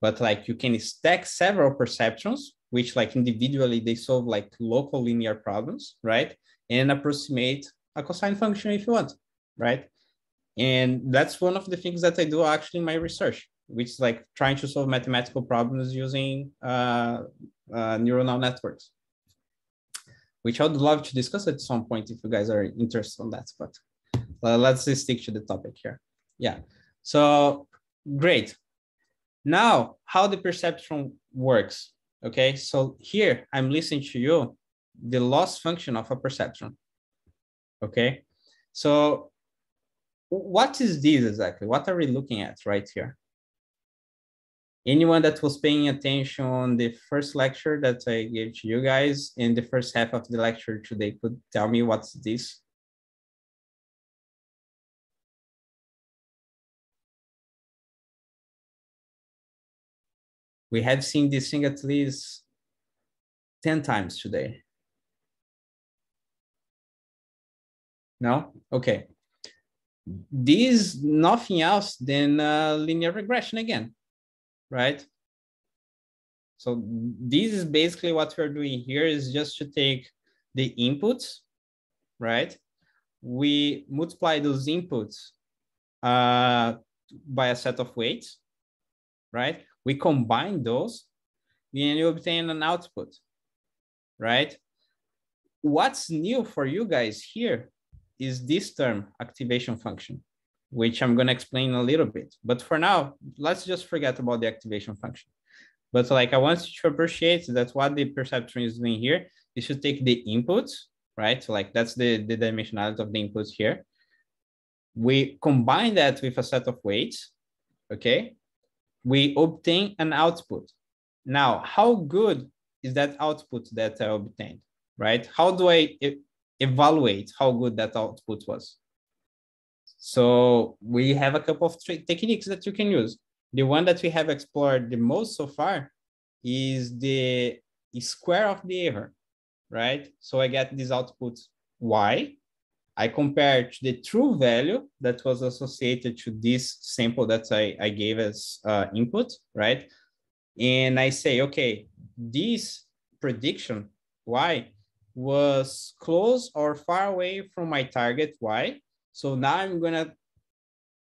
But like you can stack several perceptrons, which like individually they solve like local linear problems, right? And approximate a cosine function if you want, right? And that's one of the things that I do actually in my research, which is like trying to solve mathematical problems using uh, uh, neuronal networks which I would love to discuss at some point if you guys are interested on that. But uh, let's stick to the topic here. Yeah. So great. Now, how the perceptron works. Okay. So here I'm listening to you, the loss function of a perceptron. Okay. So what is this exactly? What are we looking at right here? anyone that was paying attention on the first lecture that I gave to you guys in the first half of the lecture today could tell me what's this? We have seen this thing at least 10 times today. No? Okay. This is nothing else than uh, linear regression again right? So this is basically what we're doing here is just to take the inputs, right? we multiply those inputs uh, by a set of weights, right? We combine those and you obtain an output, right? What's new for you guys here is this term, activation function, which I'm gonna explain a little bit. But for now, let's just forget about the activation function. But like I want you to appreciate that what the perceptron is doing here is to take the inputs, right? So like that's the, the dimensionality of the inputs here. We combine that with a set of weights, okay? We obtain an output. Now, how good is that output that I obtained, right? How do I evaluate how good that output was? So we have a couple of techniques that you can use. The one that we have explored the most so far is the square of the error, right? So I get this output y. I compare to the true value that was associated to this sample that I, I gave as uh, input, right? And I say, okay, this prediction y was close or far away from my target y. So now I'm gonna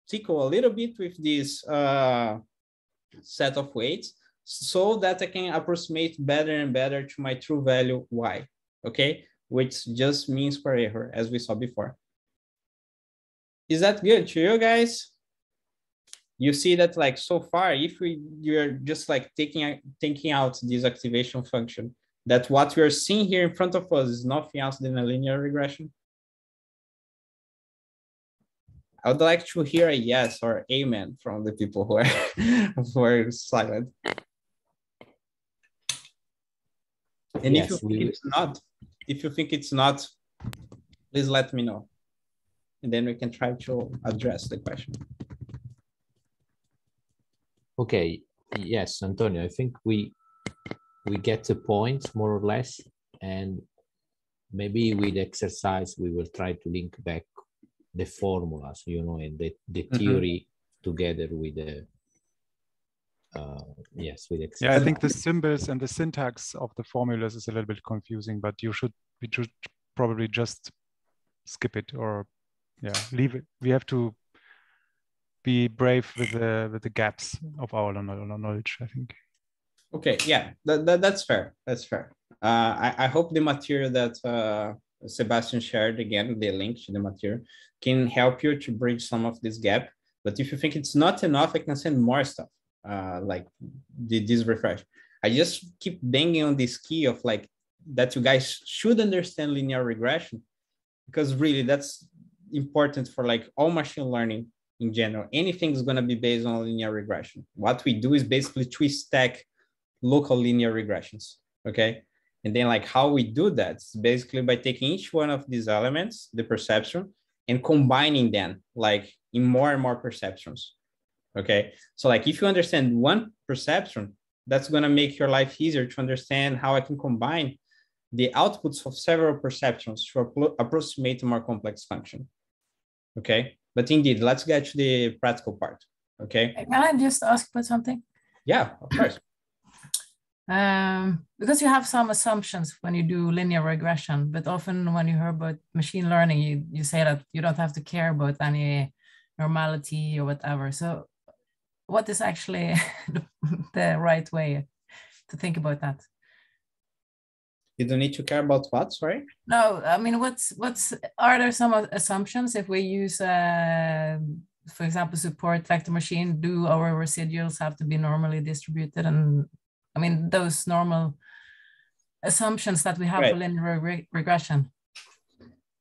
tickle a little bit with this uh, set of weights so that I can approximate better and better to my true value y, okay? Which just means square error, as we saw before. Is that good to you guys? You see that like so far, if we you're just like taking taking out this activation function, that what we are seeing here in front of us is nothing else than a linear regression. I would like to hear a yes or amen from the people who are who are silent. And yes, if you think it's not, if you think it's not, please let me know. And then we can try to address the question. Okay, yes, Antonio, I think we we get the point more or less, and maybe with exercise we will try to link back the formulas, you know, and the, the mm-hmm. theory mm -hmm. together with the uh, yes, with Excel. Yeah, I think the symbols and the syntax of the formulas is a little bit confusing, but you should we should probably just skip it or yeah, leave it. We have to be brave with the with the gaps of our knowledge. I think. Okay, yeah, that, that that's fair. That's fair. Uh, I I hope the material that uh, Sebastian shared again, the link to the material, can help you to bridge some of this gap. But if you think it's not enough, I can send more stuff uh, like this refresh. I just keep banging on this key of like that you guys should understand linear regression because really that's important for like all machine learning in general. Anything is going to be based on linear regression. What we do is basically to stack local linear regressions. Okay. And then like how we do that is basically by taking each one of these elements, the perceptron, and combining them like in more and more perceptrons. Okay. So like if you understand one perceptron, that's going to make your life easier to understand how I can combine the outputs of several perceptrons to approximate a more complex function. Okay. But indeed, let's get to the practical part. Okay. Can I just ask about something? Yeah, of course. Um, because you have some assumptions when you do linear regression, but often when you hear about machine learning, you, you say that you don't have to care about any normality or whatever. So what is actually the right way to think about that? You don't need to care about what, sorry? No, I mean, what's, what's, are there some assumptions if we use, uh, for example, support vector machine, do our residuals have to be normally distributed? And I mean, those normal assumptions that we have right. for linear re regression.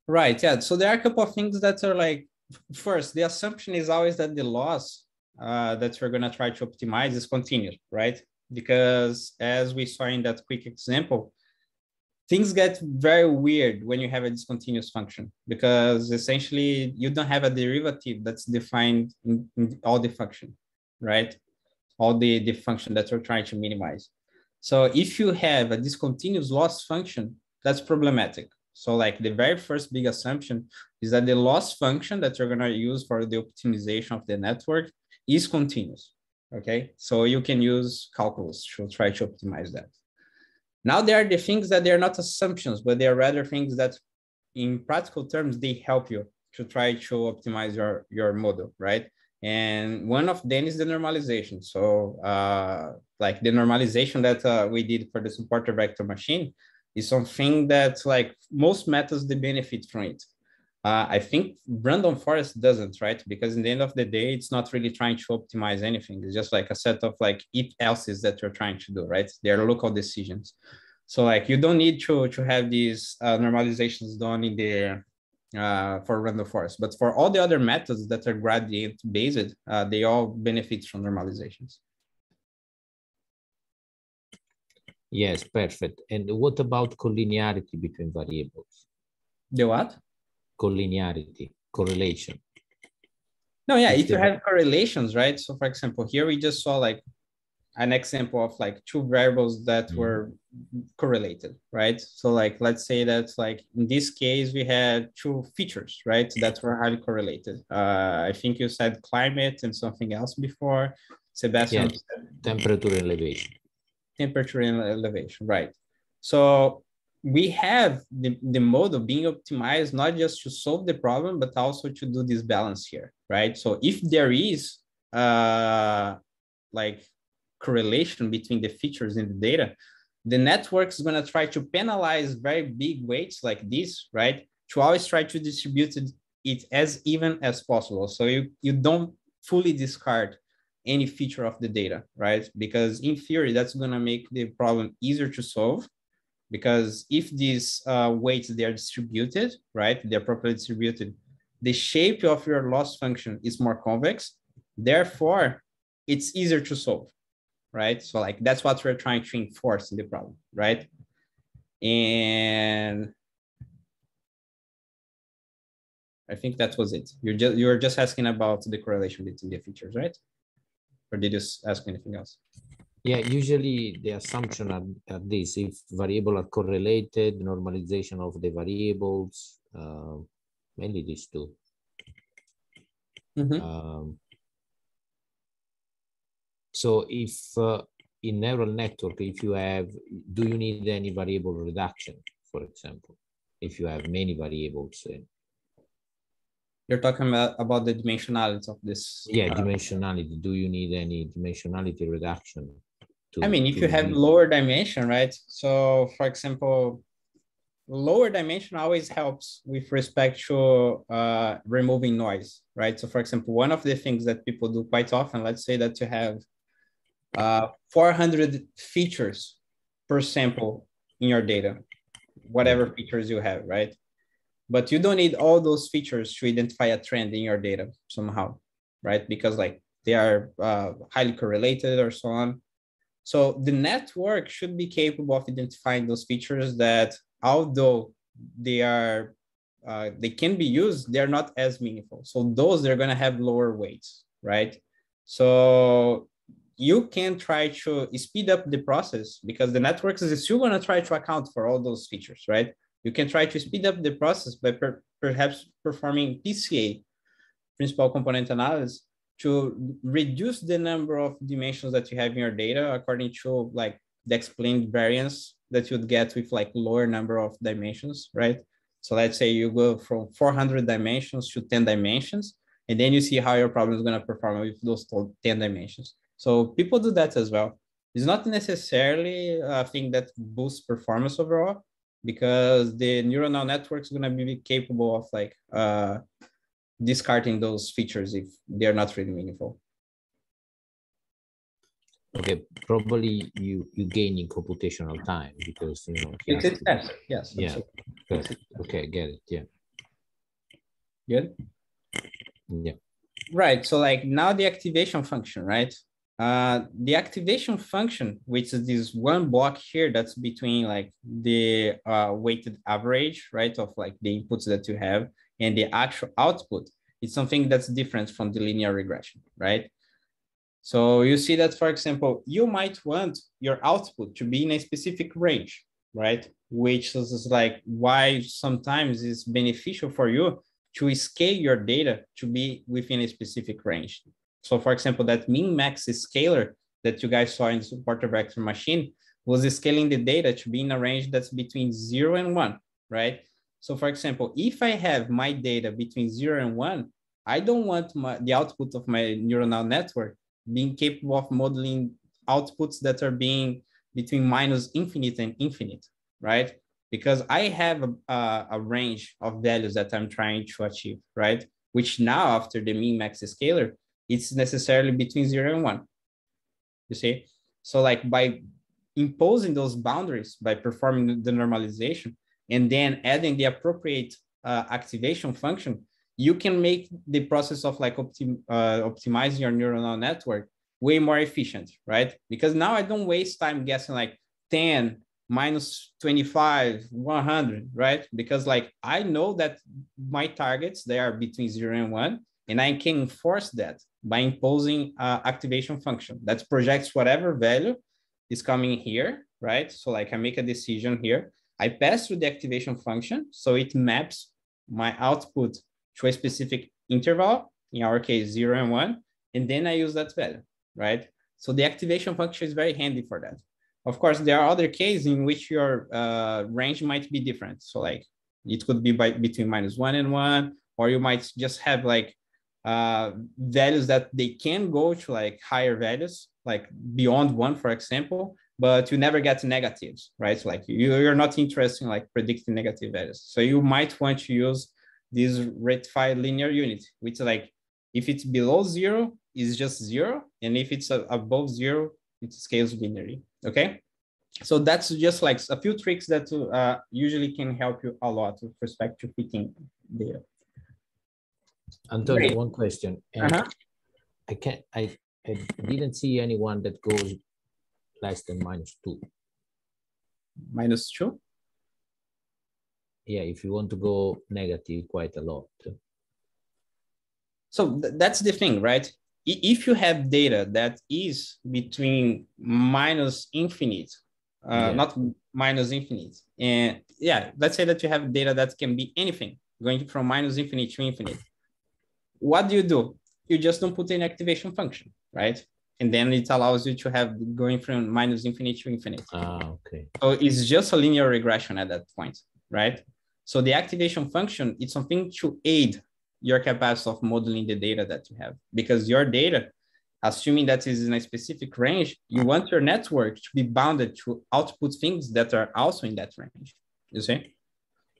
Right, yeah. So there are a couple of things that are like, first, the assumption is always that the loss uh, that we're going to try to optimize is continuous, right? Because as we saw in that quick example, things get very weird when you have a discontinuous function because essentially you don't have a derivative that's defined in, in all the function, right? All the, the function that we're trying to minimize. So if you have a discontinuous loss function, that's problematic. So like the very first big assumption is that the loss function that you're going to use for the optimization of the network is continuous, okay? So you can use calculus to try to optimize that. Now there are the things that they're not assumptions, but they're rather things that in practical terms, they help you to try to optimize your, your model, right? And one of them is the normalization. So uh, like the normalization that uh, we did for the supporter vector machine is something that like most methods, they benefit from it. Uh, I think random forest doesn't, right? Because in the end of the day, it's not really trying to optimize anything. It's just like a set of like if else's that you're trying to do, right? They're local decisions. So like you don't need to, to have these uh, normalizations done in the uh, for random forest, but for all the other methods that are gradient based, uh, they all benefit from normalizations. Yes, perfect. And what about collinearity between variables? The what? Collinearity, correlation. No, yeah, if you have correlations, right? So for example, here we just saw like an example of like two variables that mm. were correlated, right? So like, let's say that like in this case, we had two features, right? That were highly correlated. Uh, I think you said climate and something else before. Sebastian. Yeah, temperature and elevation temperature and elevation, right? So we have the, the model being optimized not just to solve the problem, but also to do this balance here, right? So if there is uh, like correlation between the features in the data, the network is going to try to penalize very big weights like this, right? To always try to distribute it as even as possible. So you, you don't fully discard any feature of the data, right? Because in theory, that's going to make the problem easier to solve. Because if these uh, weights they are distributed, right, they're properly distributed, the shape of your loss function is more convex. Therefore, it's easier to solve, right? So like that's what we're trying to enforce in the problem, right? And I think that was it. You're just you're just asking about the correlation between the features, right? or did you ask anything else? Yeah, usually the assumption are, are this, if variable are correlated, normalization of the variables, uh, mainly these 2 mm -hmm. um, so if uh, in neural network, if you have, do you need any variable reduction, for example, if you have many variables? Uh, you're talking about, about the dimensionality of this. Yeah, uh, dimensionality. Do you need any dimensionality reduction? To, I mean, if you have lower dimension, right? So for example, lower dimension always helps with respect to uh, removing noise, right? So for example, one of the things that people do quite often, let's say that you have uh, 400 features per sample in your data, whatever features you have, right? but you don't need all those features to identify a trend in your data somehow, right? Because like they are uh, highly correlated or so on. So the network should be capable of identifying those features that although they are uh, they can be used, they're not as meaningful. So those they're gonna have lower weights, right? So you can try to speed up the process because the networks is still gonna try to account for all those features, right? You can try to speed up the process by per perhaps performing PCA, principal component analysis, to reduce the number of dimensions that you have in your data according to like the explained variance that you'd get with like lower number of dimensions, right? So let's say you go from 400 dimensions to 10 dimensions, and then you see how your problem is going to perform with those 10 dimensions. So people do that as well. It's not necessarily a thing that boosts performance overall, because the neuronal network is going to be capable of like uh, discarding those features if they're not really meaningful. Okay, probably you you gain in computational time because you know it's to, faster. Yes. Yeah. Good. Okay, get it. Yeah. Good. Yeah. Right. So like now the activation function, right? Uh, the activation function, which is this one block here that's between like the uh, weighted average, right, of like the inputs that you have and the actual output, it's something that's different from the linear regression, right? So you see that, for example, you might want your output to be in a specific range, right? Which is like why sometimes it's beneficial for you to scale your data to be within a specific range. So for example, that min max scaler that you guys saw in supporter vector machine was scaling the data to be in a range that's between zero and one, right? So for example, if I have my data between zero and one, I don't want my, the output of my neuronal network being capable of modeling outputs that are being between minus infinite and infinite, right? Because I have a, a, a range of values that I'm trying to achieve, right? Which now after the min max scaler, it's necessarily between zero and one, you see? So like by imposing those boundaries, by performing the normalization, and then adding the appropriate uh, activation function, you can make the process of like optim uh, optimizing your neuronal network way more efficient, right? Because now I don't waste time guessing like 10 minus 25, 100, right? Because like I know that my targets, they are between zero and one, and I can enforce that by imposing uh, activation function that projects whatever value is coming here, right? So like I make a decision here, I pass through the activation function, so it maps my output to a specific interval, in our case, zero and one, and then I use that value, right? So the activation function is very handy for that. Of course, there are other cases in which your uh, range might be different. So like it could be by between minus one and one, or you might just have like uh, values that they can go to like higher values, like beyond one, for example, but you never get negatives, right? So like you, you're not interested in like predicting negative values. So you might want to use this rectified linear unit, which like if it's below zero, is just zero. And if it's above zero, it scales linearly, okay? So that's just like a few tricks that uh, usually can help you a lot with respect to fitting data. Antonio, Great. one question. Uh -huh. I can't, I, I didn't see anyone that goes less than minus two. Minus two? Yeah, if you want to go negative quite a lot. So th that's the thing, right? If you have data that is between minus infinite, uh, yeah. not minus infinite, and yeah, let's say that you have data that can be anything, going from minus infinite to infinite. What do you do? You just don't put an activation function, right? and then it allows you to have going from minus infinite to infinite. Ah, okay. So it's just a linear regression at that point, right? So the activation function is something to aid your capacity of modeling the data that you have because your data, assuming that is in a specific range, you want your network to be bounded to output things that are also in that range. You see?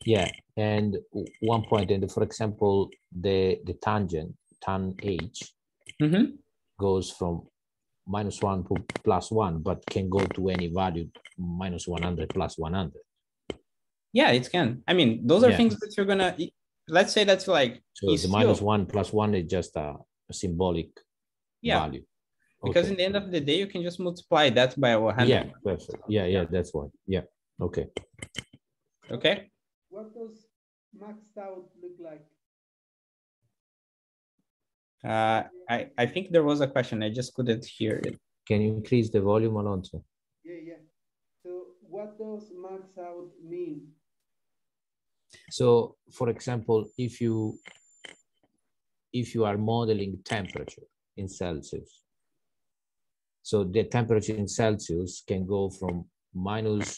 Yeah, and one point, and for example, the the tangent tan h mm -hmm. goes from minus one to plus one, but can go to any value minus 100 plus 100. Yeah, it can. I mean, those are yeah. things that you're gonna, let's say that's like. So the minus one plus one is just a, a symbolic yeah. value. Because okay. in the end of the day, you can just multiply that by 100. Yeah, perfect. Yeah, yeah, that's one. Yeah, okay. Okay. What does maxed out look like? Uh, I, I think there was a question. I just couldn't hear it. Can you increase the volume, Alonso? Yeah, yeah. So what does max out mean? So for example, if you if you are modeling temperature in Celsius, so the temperature in Celsius can go from minus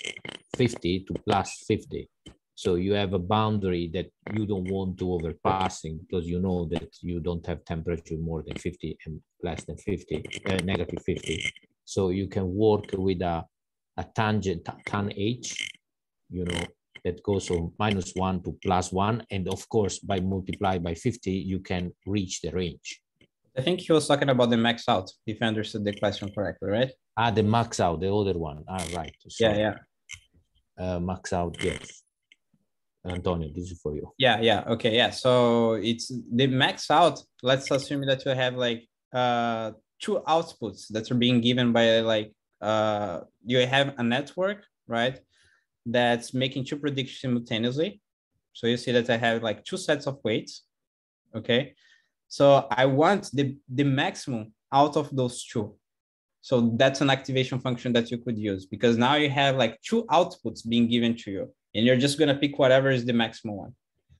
50 to plus 50. So you have a boundary that you don't want to overpassing because you know that you don't have temperature more than 50 and less than 50, uh, negative 50. So you can work with a, a tangent, tan h, you know, that goes from minus one to plus one. And of course, by multiply by 50, you can reach the range. I think he was talking about the max out, if I understood the question correctly, right? Ah, the max out, the other one. Ah, right. So, yeah, yeah. Uh, max out, yes. Antonio, this is for you. Yeah, yeah. Okay, yeah. So it's the max out. Let's assume that you have like uh two outputs that are being given by like uh you have a network, right? That's making two predictions simultaneously. So you see that I have like two sets of weights. Okay. So I want the, the maximum out of those two. So that's an activation function that you could use because now you have like two outputs being given to you and you're just going to pick whatever is the maximum one.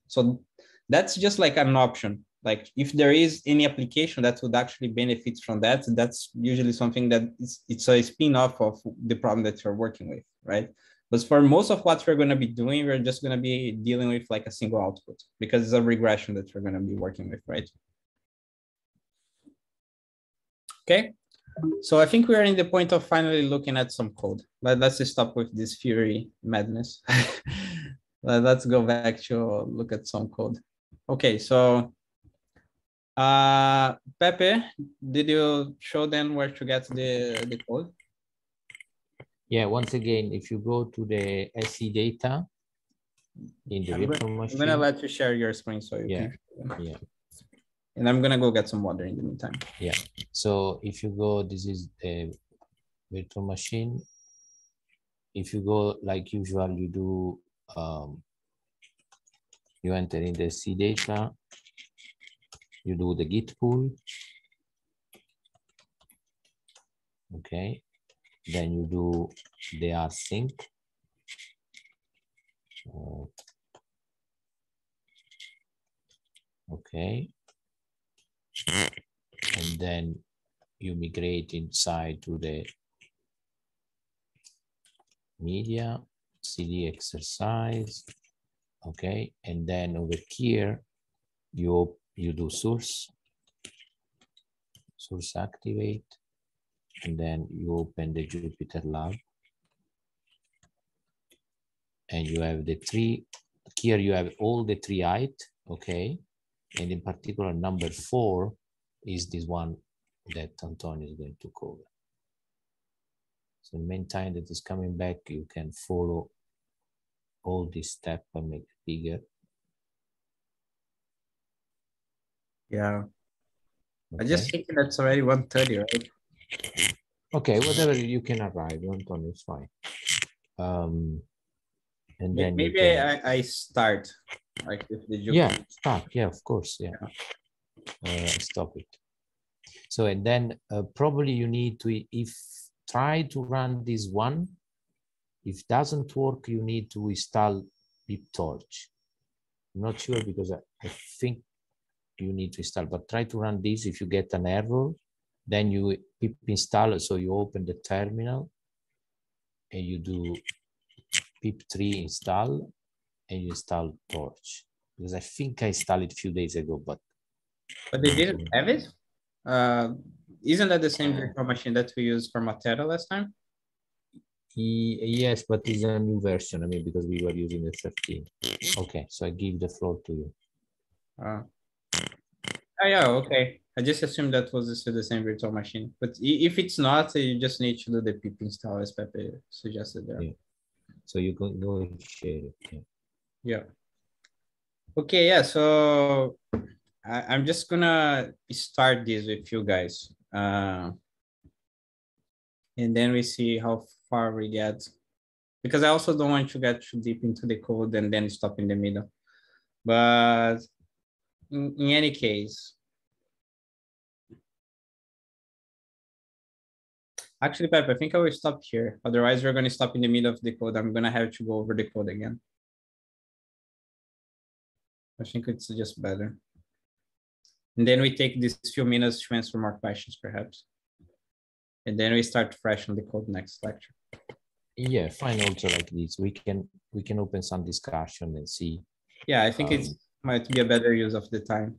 So that's just like an option. Like if there is any application that would actually benefit from that, that's usually something that it's, it's a spin-off of the problem that you're working with, right? But for most of what we're going to be doing, we're just going to be dealing with like a single output because it's a regression that we're going to be working with, right? Okay, so I think we're in the point of finally looking at some code. But let's stop with this fury madness. let's go back to look at some code. Okay, so uh, Pepe, did you show them where to get the, the code? Yeah, once again, if you go to the SE data in the I'm virtual gonna, I'm gonna let you share your screen so you Yeah, can. yeah. And I'm gonna go get some water in the meantime. Yeah. So if you go, this is the virtual machine. If you go like usual, you do, um, you enter in the C data, you do the git pull. Okay. Then you do the async. Uh, Okay. And then you migrate inside to the media, CD exercise. Okay, and then over here, you, you do source, source activate, and then you open the Jupyter Lab. And you have the three, here you have all the three height, okay? And in particular, number four is this one that Antonio is going to cover. So in the meantime that is coming back, you can follow all this step and make it bigger. Yeah. I just think that's already 130, right? Okay, whatever you can arrive, Antonio, it's fine. Um, and then Maybe can- I, I start like with the. Yeah, stop. Yeah, of course. Yeah. Uh, stop it. So, and then uh, probably you need to, if try to run this one, if doesn't work, you need to install PyTorch. I'm not sure because I, I think you need to install, but try to run this. If you get an error, then you pip install. So you open the terminal and you do pip3 install and you install torch because I think I installed it a few days ago, but But they didn't have it? Uh, isn't that the same virtual machine that we used for Matera last time? yes, but it's a new version. I mean, because we were using the 15. Okay, so I give the floor to you. Uh, oh, yeah, okay. I just assumed that was still the same virtual machine. But if it's not, you just need to do the pip install as Pepe suggested there. Yeah. So you can go and share it. Yeah. Yeah. Okay, yeah, so I, I'm just gonna start this with you guys. Uh, and then we see how far we get. Because I also don't want to get too deep into the code and then stop in the middle. But in, in any case, actually, Pep, I think I will stop here. Otherwise, we're gonna stop in the middle of the code. I'm gonna have to go over the code again. I think it's just better. And then we take these few minutes to answer more questions, perhaps. And then we start fresh on the code next lecture. Yeah, fine. Also like this, we can we can open some discussion and see. Yeah, I think it's Um, might be a better use of the time.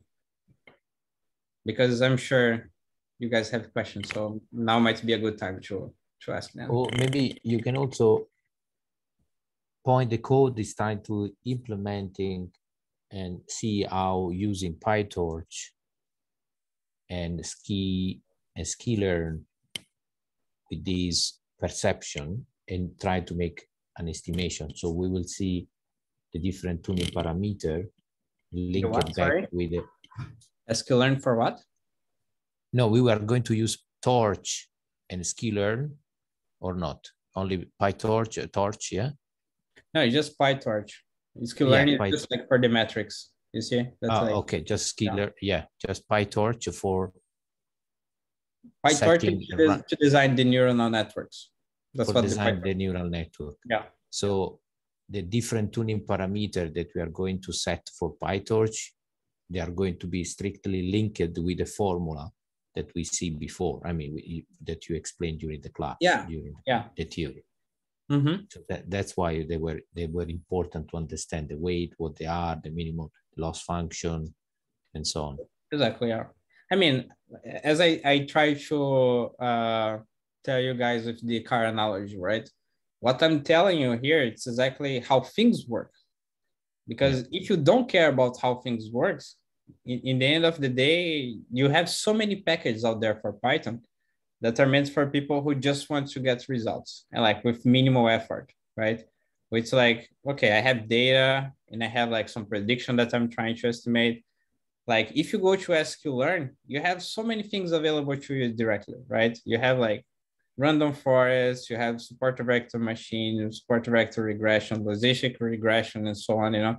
Because I'm sure you guys have questions, so now might be a good time to to ask them. Or maybe you can also point the code this time to implementing and see how using PyTorch and ski and sklearn with this perception and try to make an estimation. So we will see the different tuning parameter linked what, back sorry? with the sklearn for what? no, we were going to use Torch and sklearn or not? Only PyTorch, Torch, yeah? No, just PyTorch. Yeah, is Py- just like for the metrics. You see? That's Ah, like okay, just sklearn, yeah, just PyTorch for PyTorch the to, to design the neural networks. That's for what the design PyTorch- the neural network. Yeah. So the different tuning parameter that we are going to set for PyTorch, they are going to be strictly linked with the formula that we see before. I mean, we, that you explained during the class. Yeah, During yeah. the theory. Mhm. So that, that's why they were they were important to understand the weight, what they are, the minimum loss function, and so on. Exactly. Yeah. I mean, as I I try to uh, tell you guys with the car analogy, right? What I'm telling you here, it's exactly how things work. Because if you don't care about how things works, in, in the end of the day, you have so many packages out there for Python that are meant for people who just want to get results and like with minimal effort, right? It's like, okay, I have data and I have like some prediction that I'm trying to estimate. Like if you go to sklearn, you have so many things available to you directly, right? You have like random forest, you have support vector machine, support vector regression, logistic regression, and so on, you know.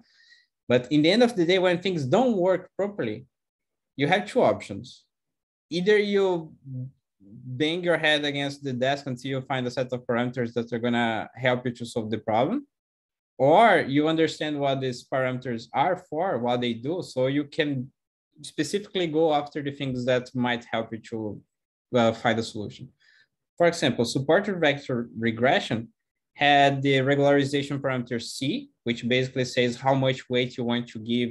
But in the end of the day, when things don't work properly, you have two options. Either you bang your head against the desk until you find a set of parameters that are gonna help you to solve the problem, or you understand what these parameters are for, what they do, so you can specifically go after the things that might help you to uh, find a solution. For example, supported vector regression had the regularization parameter C, which basically says how much weight you want to give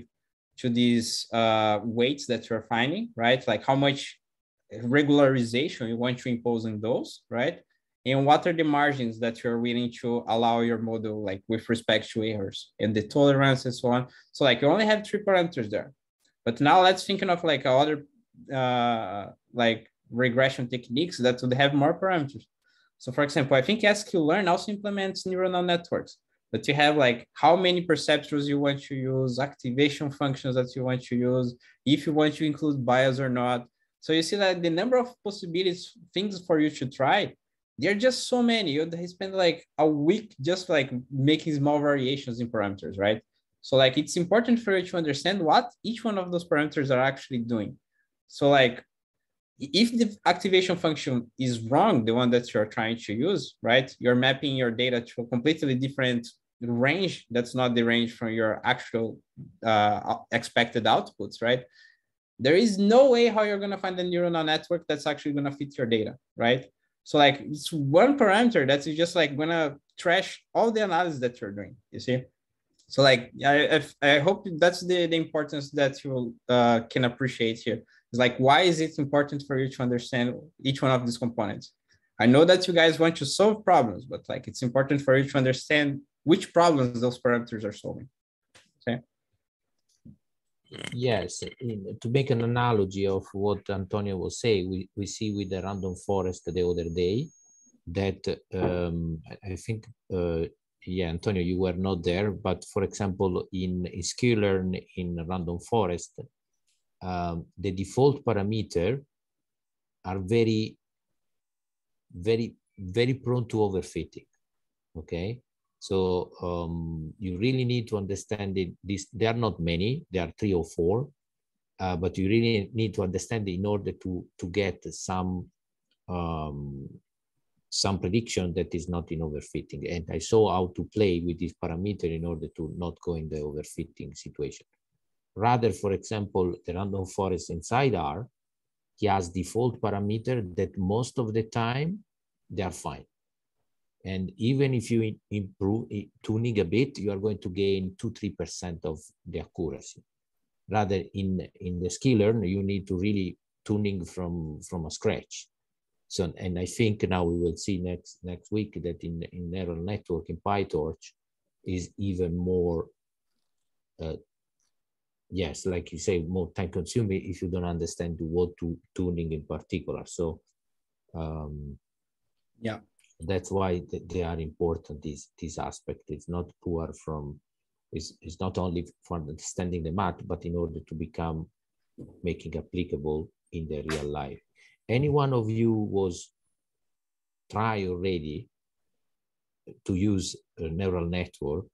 to these uh, weights that you're finding, right? Like how much regularization you want to impose on those, right? And what are the margins that you're willing to allow your model, like with respect to errors and the tolerance and so on. So like you only have three parameters there. But now let's thinking of like other uh, like regression techniques that would have more parameters. So for example, I think sklearn also implements neuronal networks, but you have like how many perceptors you want to use, activation functions that you want to use, if you want to include bias or not. So you see that the number of possibilities, things for you to try, there are just so many. You spend like a week just like making small variations in parameters, right? So like it's important for you to understand what each one of those parameters are actually doing. So like if the activation function is wrong, the one that you're trying to use, right? You're mapping your data to a completely different range. That's not the range from your actual uh, expected outputs, right? There is no way how you're gonna find a neuronal network that's actually gonna fit your data, right? So like it's one parameter that's just like gonna trash all the analysis that you're doing, you see? So like I, I hope that's the, the importance that you uh, can appreciate here. It's like, why is it important for you to understand each one of these components? I know that you guys want to solve problems, but like it's important for you to understand which problems those parameters are solving. Yes, in, to make an analogy of what Antonio was saying, we, we see with the random forest the other day that um, I think, uh, yeah, Antonio, you were not there, but for example, in, in sklearn in random forest, um, the default parameter are very, very, very prone to overfitting. Okay, so um, you really need to understand it. This there are not many; there are three or four, uh, but you really need to understand in order to to get some um, some prediction that is not in overfitting. And I saw how to play with this parameter in order to not go in the overfitting situation. Rather, for example, the random forest inside R, he has default parameter that most of the time they are fine. And even if you improve tuning a bit, you are going to gain two, 3% of the accuracy. Rather in, in the sklearn, you need to really tuning from, from a scratch. So, and I think now we will see next, next week that in, in neural network in PyTorch is even more uh, yes, like you say, more time consuming if you don't understand what to tuning in particular. So, um, yeah, that's why they are important. This this aspect it's not poor from it's, it's not only for understanding the math, but in order to become making applicable in the real life. Any one of you was try already to use a neural network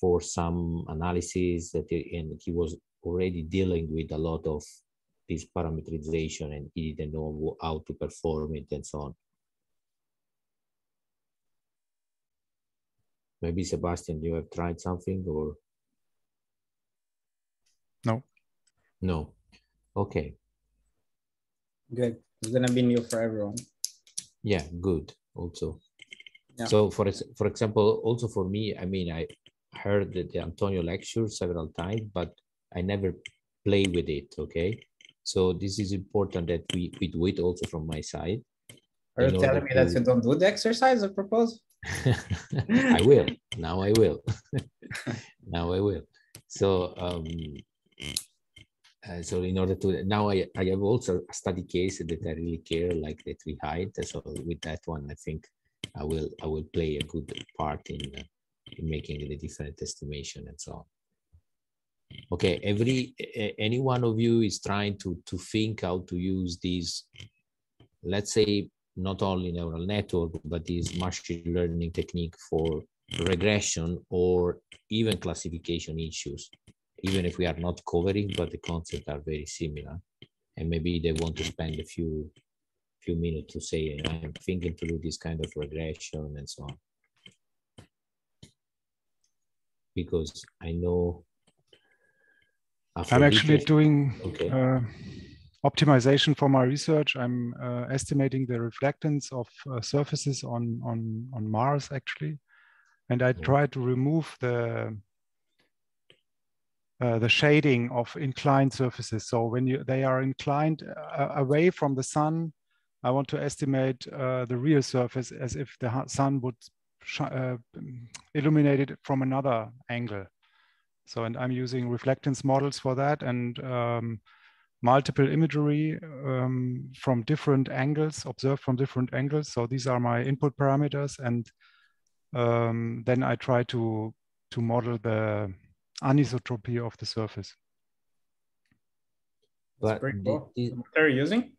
for some analysis that he, and he was already dealing with a lot of this parameterization and he didn't know how to perform it and so on. Maybe Sebastian, you have tried something or? No. No. Okay. Good. It's gonna be new for everyone. Yeah, good. Also. Yeah. So for for example, also for me, I mean, I heard the Antonio lecture several times, but I never play with it. Okay, so this is important that we, we do it also from my side. Are you telling me to... that you don't do the exercise I propose? I will. Now I will. now I will. So um, uh, so in order to now I, I have also a study case that I really care like the tree height. So with that one, I think I will I will play a good part in, uh, in making the different estimation and so on. Okay, every any one of you is trying to to think how to use these, let's say not only neural network, but this machine learning technique for regression or even classification issues even if we are not covering, but the concepts are very similar. And maybe they want to spend a few few minutes to say, I'm thinking to do this kind of regression and so on. Because I know. I'm actually doing okay. uh, optimization for my research. I'm uh, estimating the reflectance of uh, surfaces on, on, on Mars actually. And I try to remove the uh, the shading of inclined surfaces. So when you, they are inclined uh, away from the sun, I want to estimate uh, the real surface as if the sun would uh, illuminate it from another angle. So, and I'm using reflectance models for that and um, multiple imagery um, from different angles, observed from different angles. So these are my input parameters. And um, then I try to, to model the, anisotropy of the surface. But cool. What are you using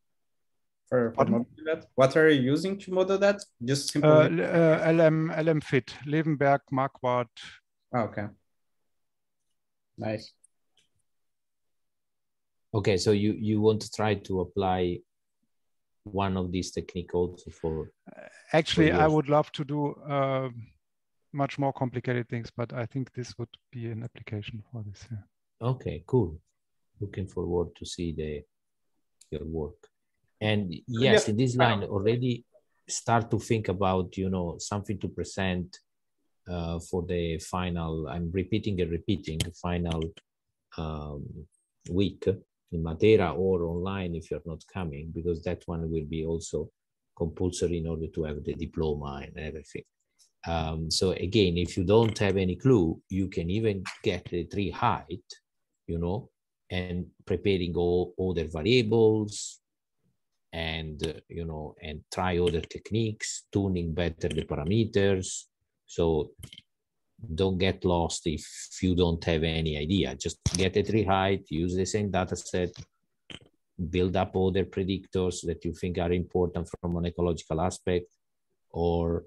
for, for that? What are you using to model that? Just simple. Uh, uh, LM LM fit Levenberg Marquardt. Oh, okay. Nice. Okay, so you you want to try to apply one of these techniques also for. Actually, for I would love to do. Uh, much more complicated things, but I think this would be an application for this. Yeah. Okay, cool. Looking forward to see the your work. And yes, yeah. in this line already start to think about you know something to present uh, for the final. I'm repeating and repeating final um, week in Matera or online if you're not coming because that one will be also compulsory in order to have the diploma and everything. Um, so again, if you don't have any clue, you can even get the tree height, you know, and preparing all other variables and, uh, you know, and try other techniques, tuning better the parameters. So don't get lost if you don't have any idea. Just get a tree height, use the same data set, build up other predictors that you think are important from an ecological aspect, or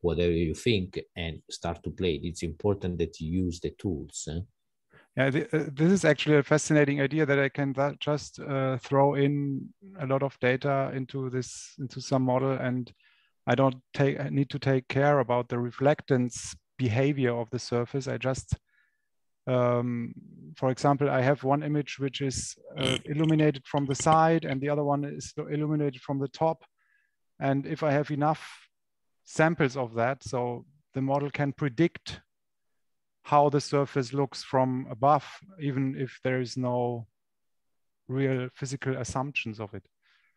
whatever you think and start to play It's important that you use the tools. Eh? Yeah, uh, this is actually a fascinating idea that I can just uh, throw in a lot of data into this into some model, and I don't take I need to take care about the reflectance behavior of the surface. I just, um, for example, I have one image which is uh, illuminated from the side, and the other one is illuminated from the top. And if I have enough samples of that. So the model can predict how the surface looks from above, even if there is no real physical assumptions of it.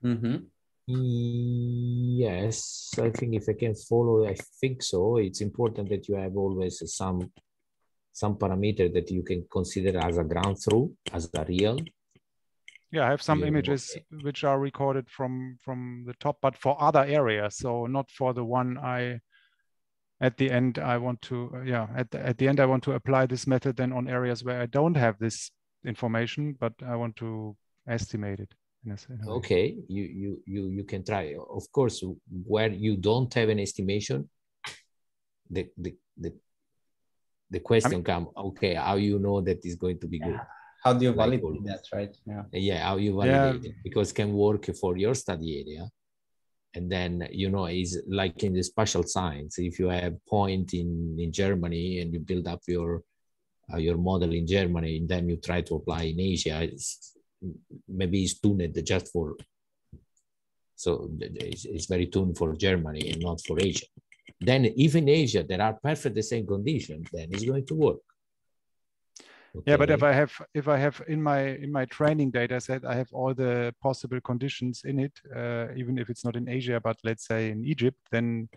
Mm-hmm. Yes, I think if I can follow, I think so. It's important that you have always some some parameter that you can consider as a ground truth, as a real, yeah, I have some images which are recorded from from the top, but for other areas. So not for the one I at the end I want to yeah at the, at the end I want to apply this method then on areas where I don't have this information, but I want to estimate it. Okay, you you you you can try. Of course, where you don't have an estimation, the the the, the question I mean, come. Okay, how you know that is going to be yeah. good? how do you validate like, that right yeah yeah how you validate yeah. it because can work for your study area and then you know is like in the spatial science if you have point in in germany and you build up your uh, your model in germany and then you try to apply in asia it's, maybe it's tuned just for so it's, it's very tuned for germany and not for asia then even Asia, there are perfect the same conditions, then it's going to work. Okay. Yeah, but if I have if I have in my in my training data set, I have all the possible conditions in it, uh, even if it's not in Asia, but let's say in Egypt, then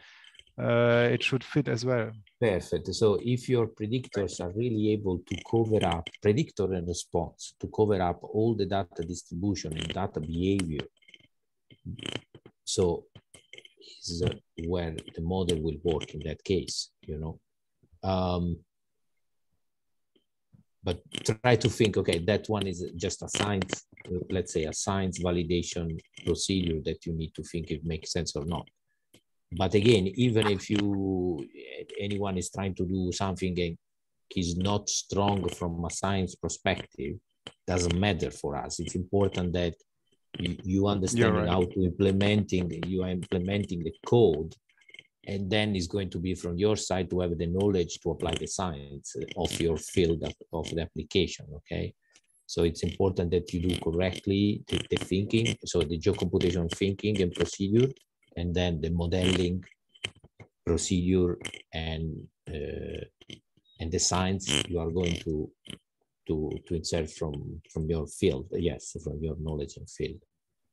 uh, it should fit as well. Perfect. So if your predictors are really able to cover up predictor and response to cover up all the data distribution and data behavior, so is where the model will work in that case, you know. Um, but try to think, okay, that one is just a science, let's say a science validation procedure that you need to think it makes sense or not. But again, even if you, eh, anyone is trying to do something and is not strong from a science perspective, doesn't matter for us. It's important that you, understand right. how to implementing, you are implementing the code and then it's going to be from your side to have the knowledge to apply the science eh, of your field of, of the application okay so it's important that you do correctly the, the thinking so the geocomputation thinking and procedure and then the modeling procedure and uh, and the science you are going to to to insert from from your field yes from your knowledge and field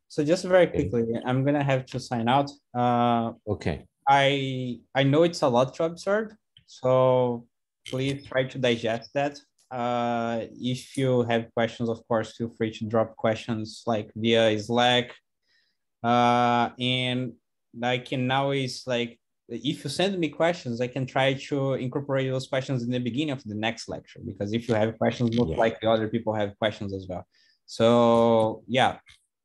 so just very quickly okay. i'm gonna have to sign out uh okay I I know it's a lot to absorb, so please try to digest that. Uh, if you have questions, of course, feel free to drop questions like via Slack. Uh, and I now always like if you send me questions, I can try to incorporate those questions in the beginning of the next lecture because if you have questions, most yeah. likely other people have questions as well. So yeah,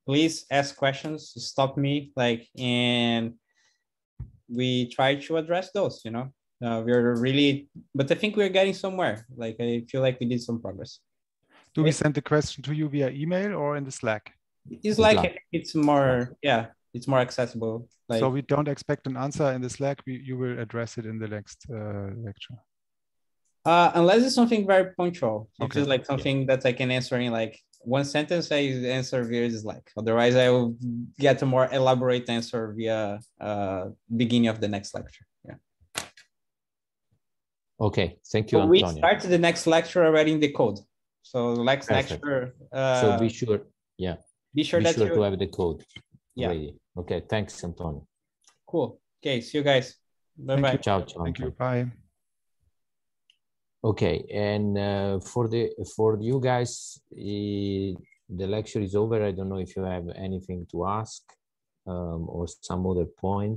please ask questions. Stop me like and we try to address those you know uh, we're really but i think we're getting somewhere like i feel like we did some progress do we send the question to you via email or in the slack it's like it's more yeah it's more accessible like, so we don't expect an answer in the slack we, you will address it in the next uh, lecture uh, unless it's something very punctual if okay. it's like something yeah. that i can answer in like one sentence I answer via Slack. Otherwise, I will get a more elaborate answer via uh, beginning of the next lecture. Yeah. Okay, thank you, so We start the next lecture already in the code. So next Perfect. lecture. Uh, so be sure, yeah. Be sure be that sure you... to have the code yeah. ready. Okay, thanks, Antonio. Cool. Okay, see you guys. Bye bye. Ciao, ciao. Thank you. Bye. Okay, and uh, for the for you guys, uh, the lecture is over. I don't know if you have anything to ask um, or some other point.